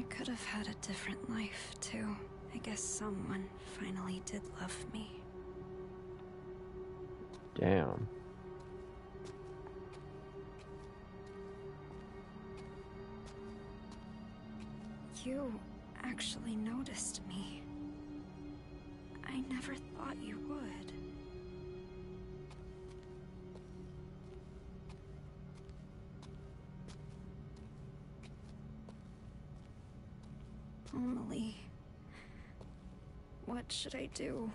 I could have had a different life, too. I guess someone finally did love me. Damn. You actually noticed me. I never thought you would. Emily, what should I do?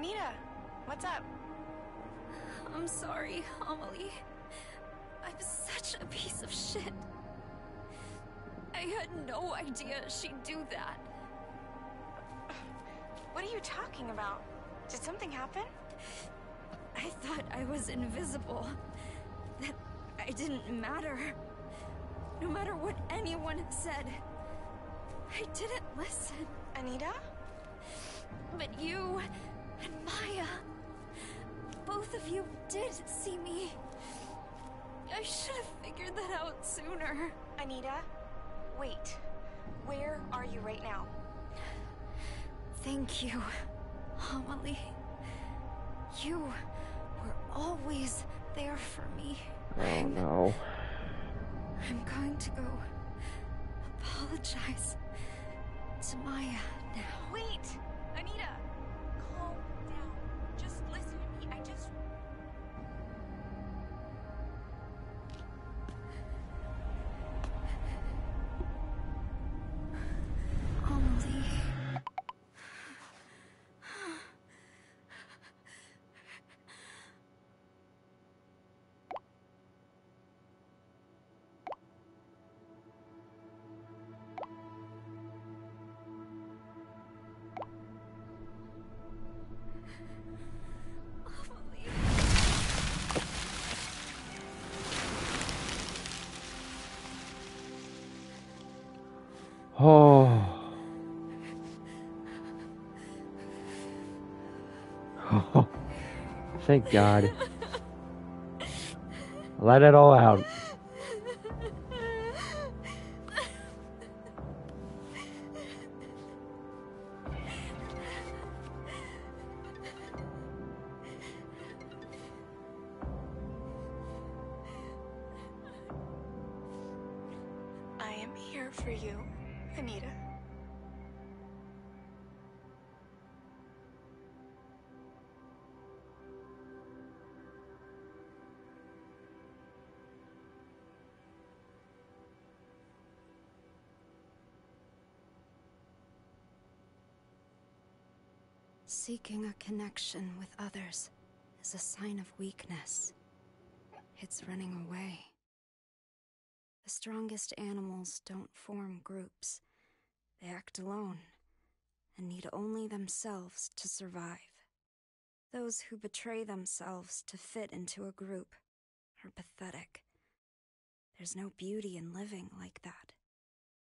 Anita, what's up? I'm sorry, Amelie. I'm such a piece of shit. I had no idea she'd do that. What are you talking about? Did something happen? I thought I was invisible. That I didn't matter. No matter what anyone said. I didn't listen. Anita? But you and Maya, both of you did see me. I should have figured that out sooner. Anita? Wait. Where are you right now? Thank you, Amelie. You were always there for me. Oh no. I'm going to go apologize to Maya now. Wait! Anita! Thank God. Let it all out. Connection with others is a sign of weakness. It's running away. The strongest animals don't form groups, they act alone and need only themselves to survive. Those who betray themselves to fit into a group are pathetic. There's no beauty in living like that.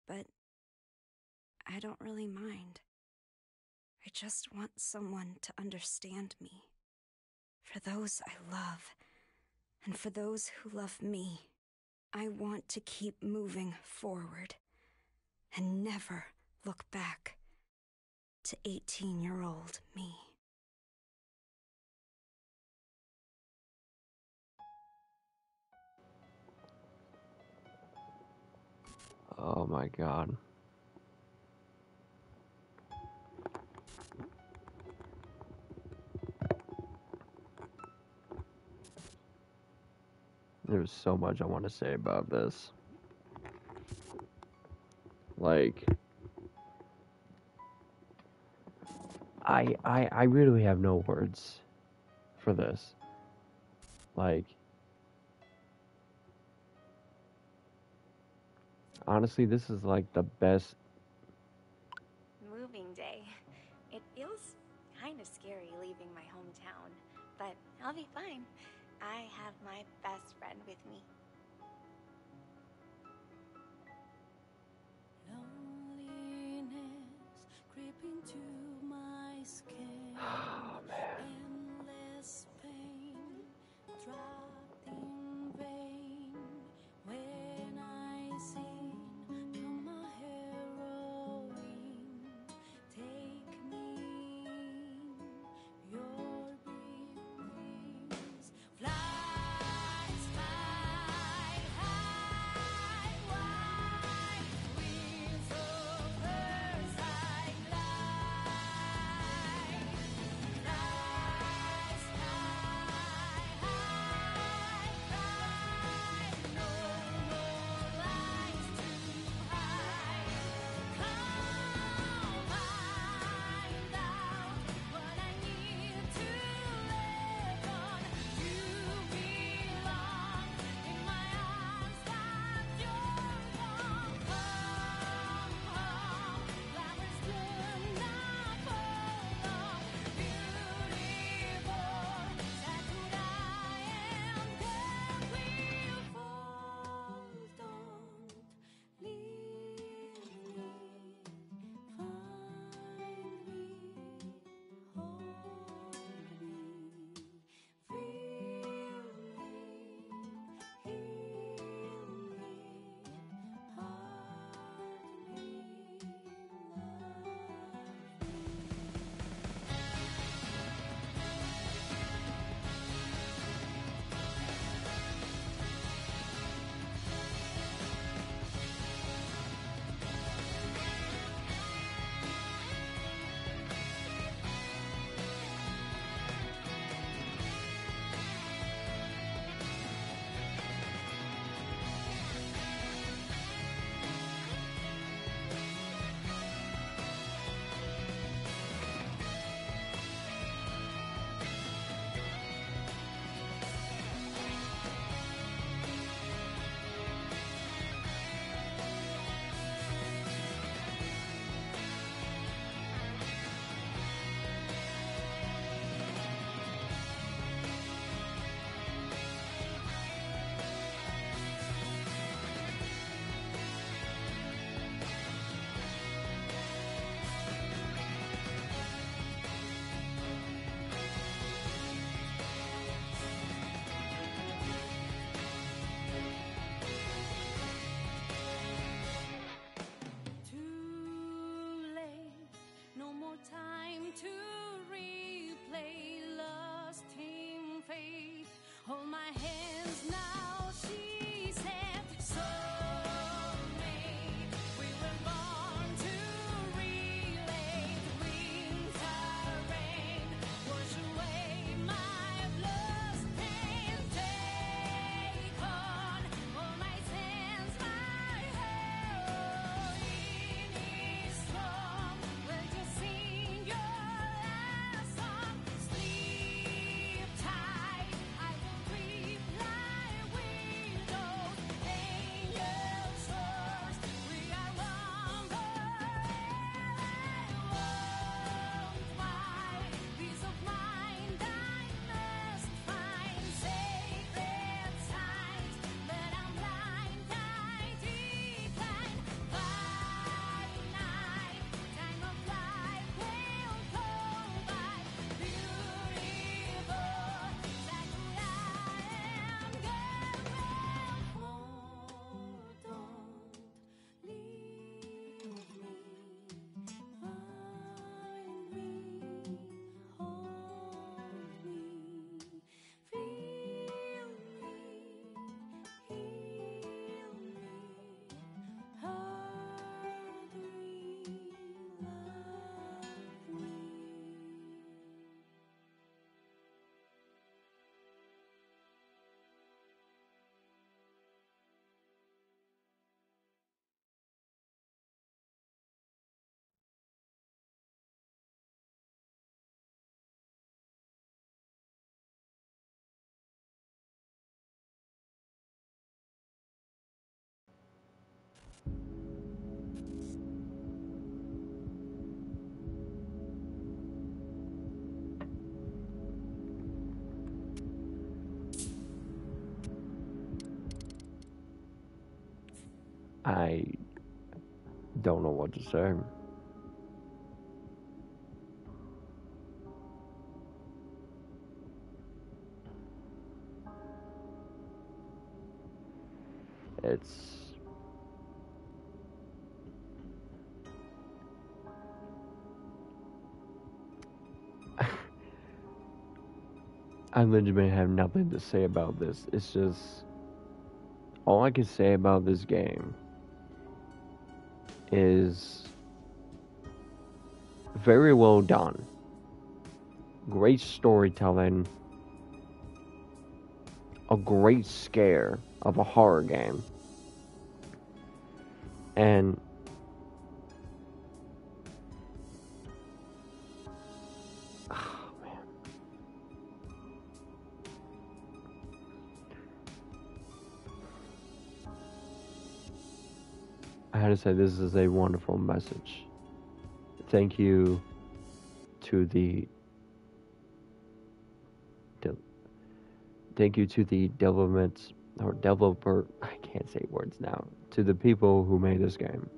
But I don't really mind. I just want someone to understand me. For those I love, and for those who love me, I want to keep moving forward and never look back to 18 year old me. Oh my god. There's so much I want to say about this. Like I I I really have no words for this. Like honestly, this is like the best Moving day. It feels kind of scary leaving my hometown, but I'll be fine. I have my best friend with me. Loneliness creeping to my skin. I don't know what to say. It's I legitimately have nothing to say about this. It's just all I can say about this game is very well done. Great storytelling. A great scare of a horror game. And had to say this is a wonderful message. Thank you to the de- thank you to the development or developer I can't say words now to the people who made this game.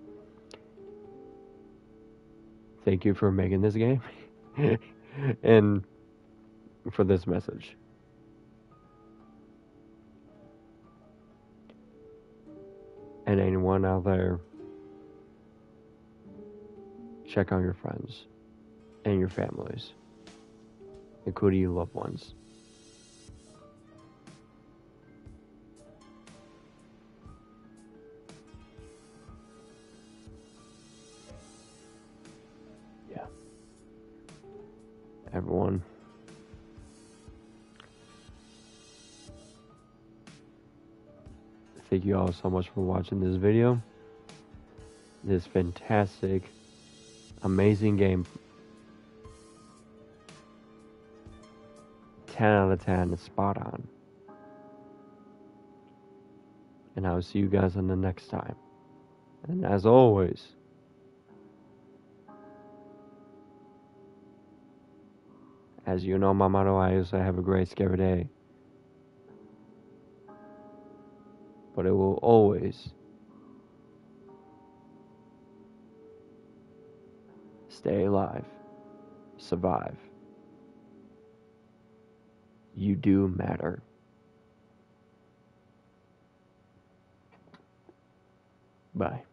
Thank you for making this game and for this message. And anyone out there, check on your friends and your families, including your loved ones. Yeah. Everyone. Thank you all so much for watching this video. This fantastic, amazing game. 10 out of 10 is spot on. And I will see you guys on the next time. And as always, as you know, my motto I is I have a great scary day. But it will always stay alive, survive. You do matter. Bye.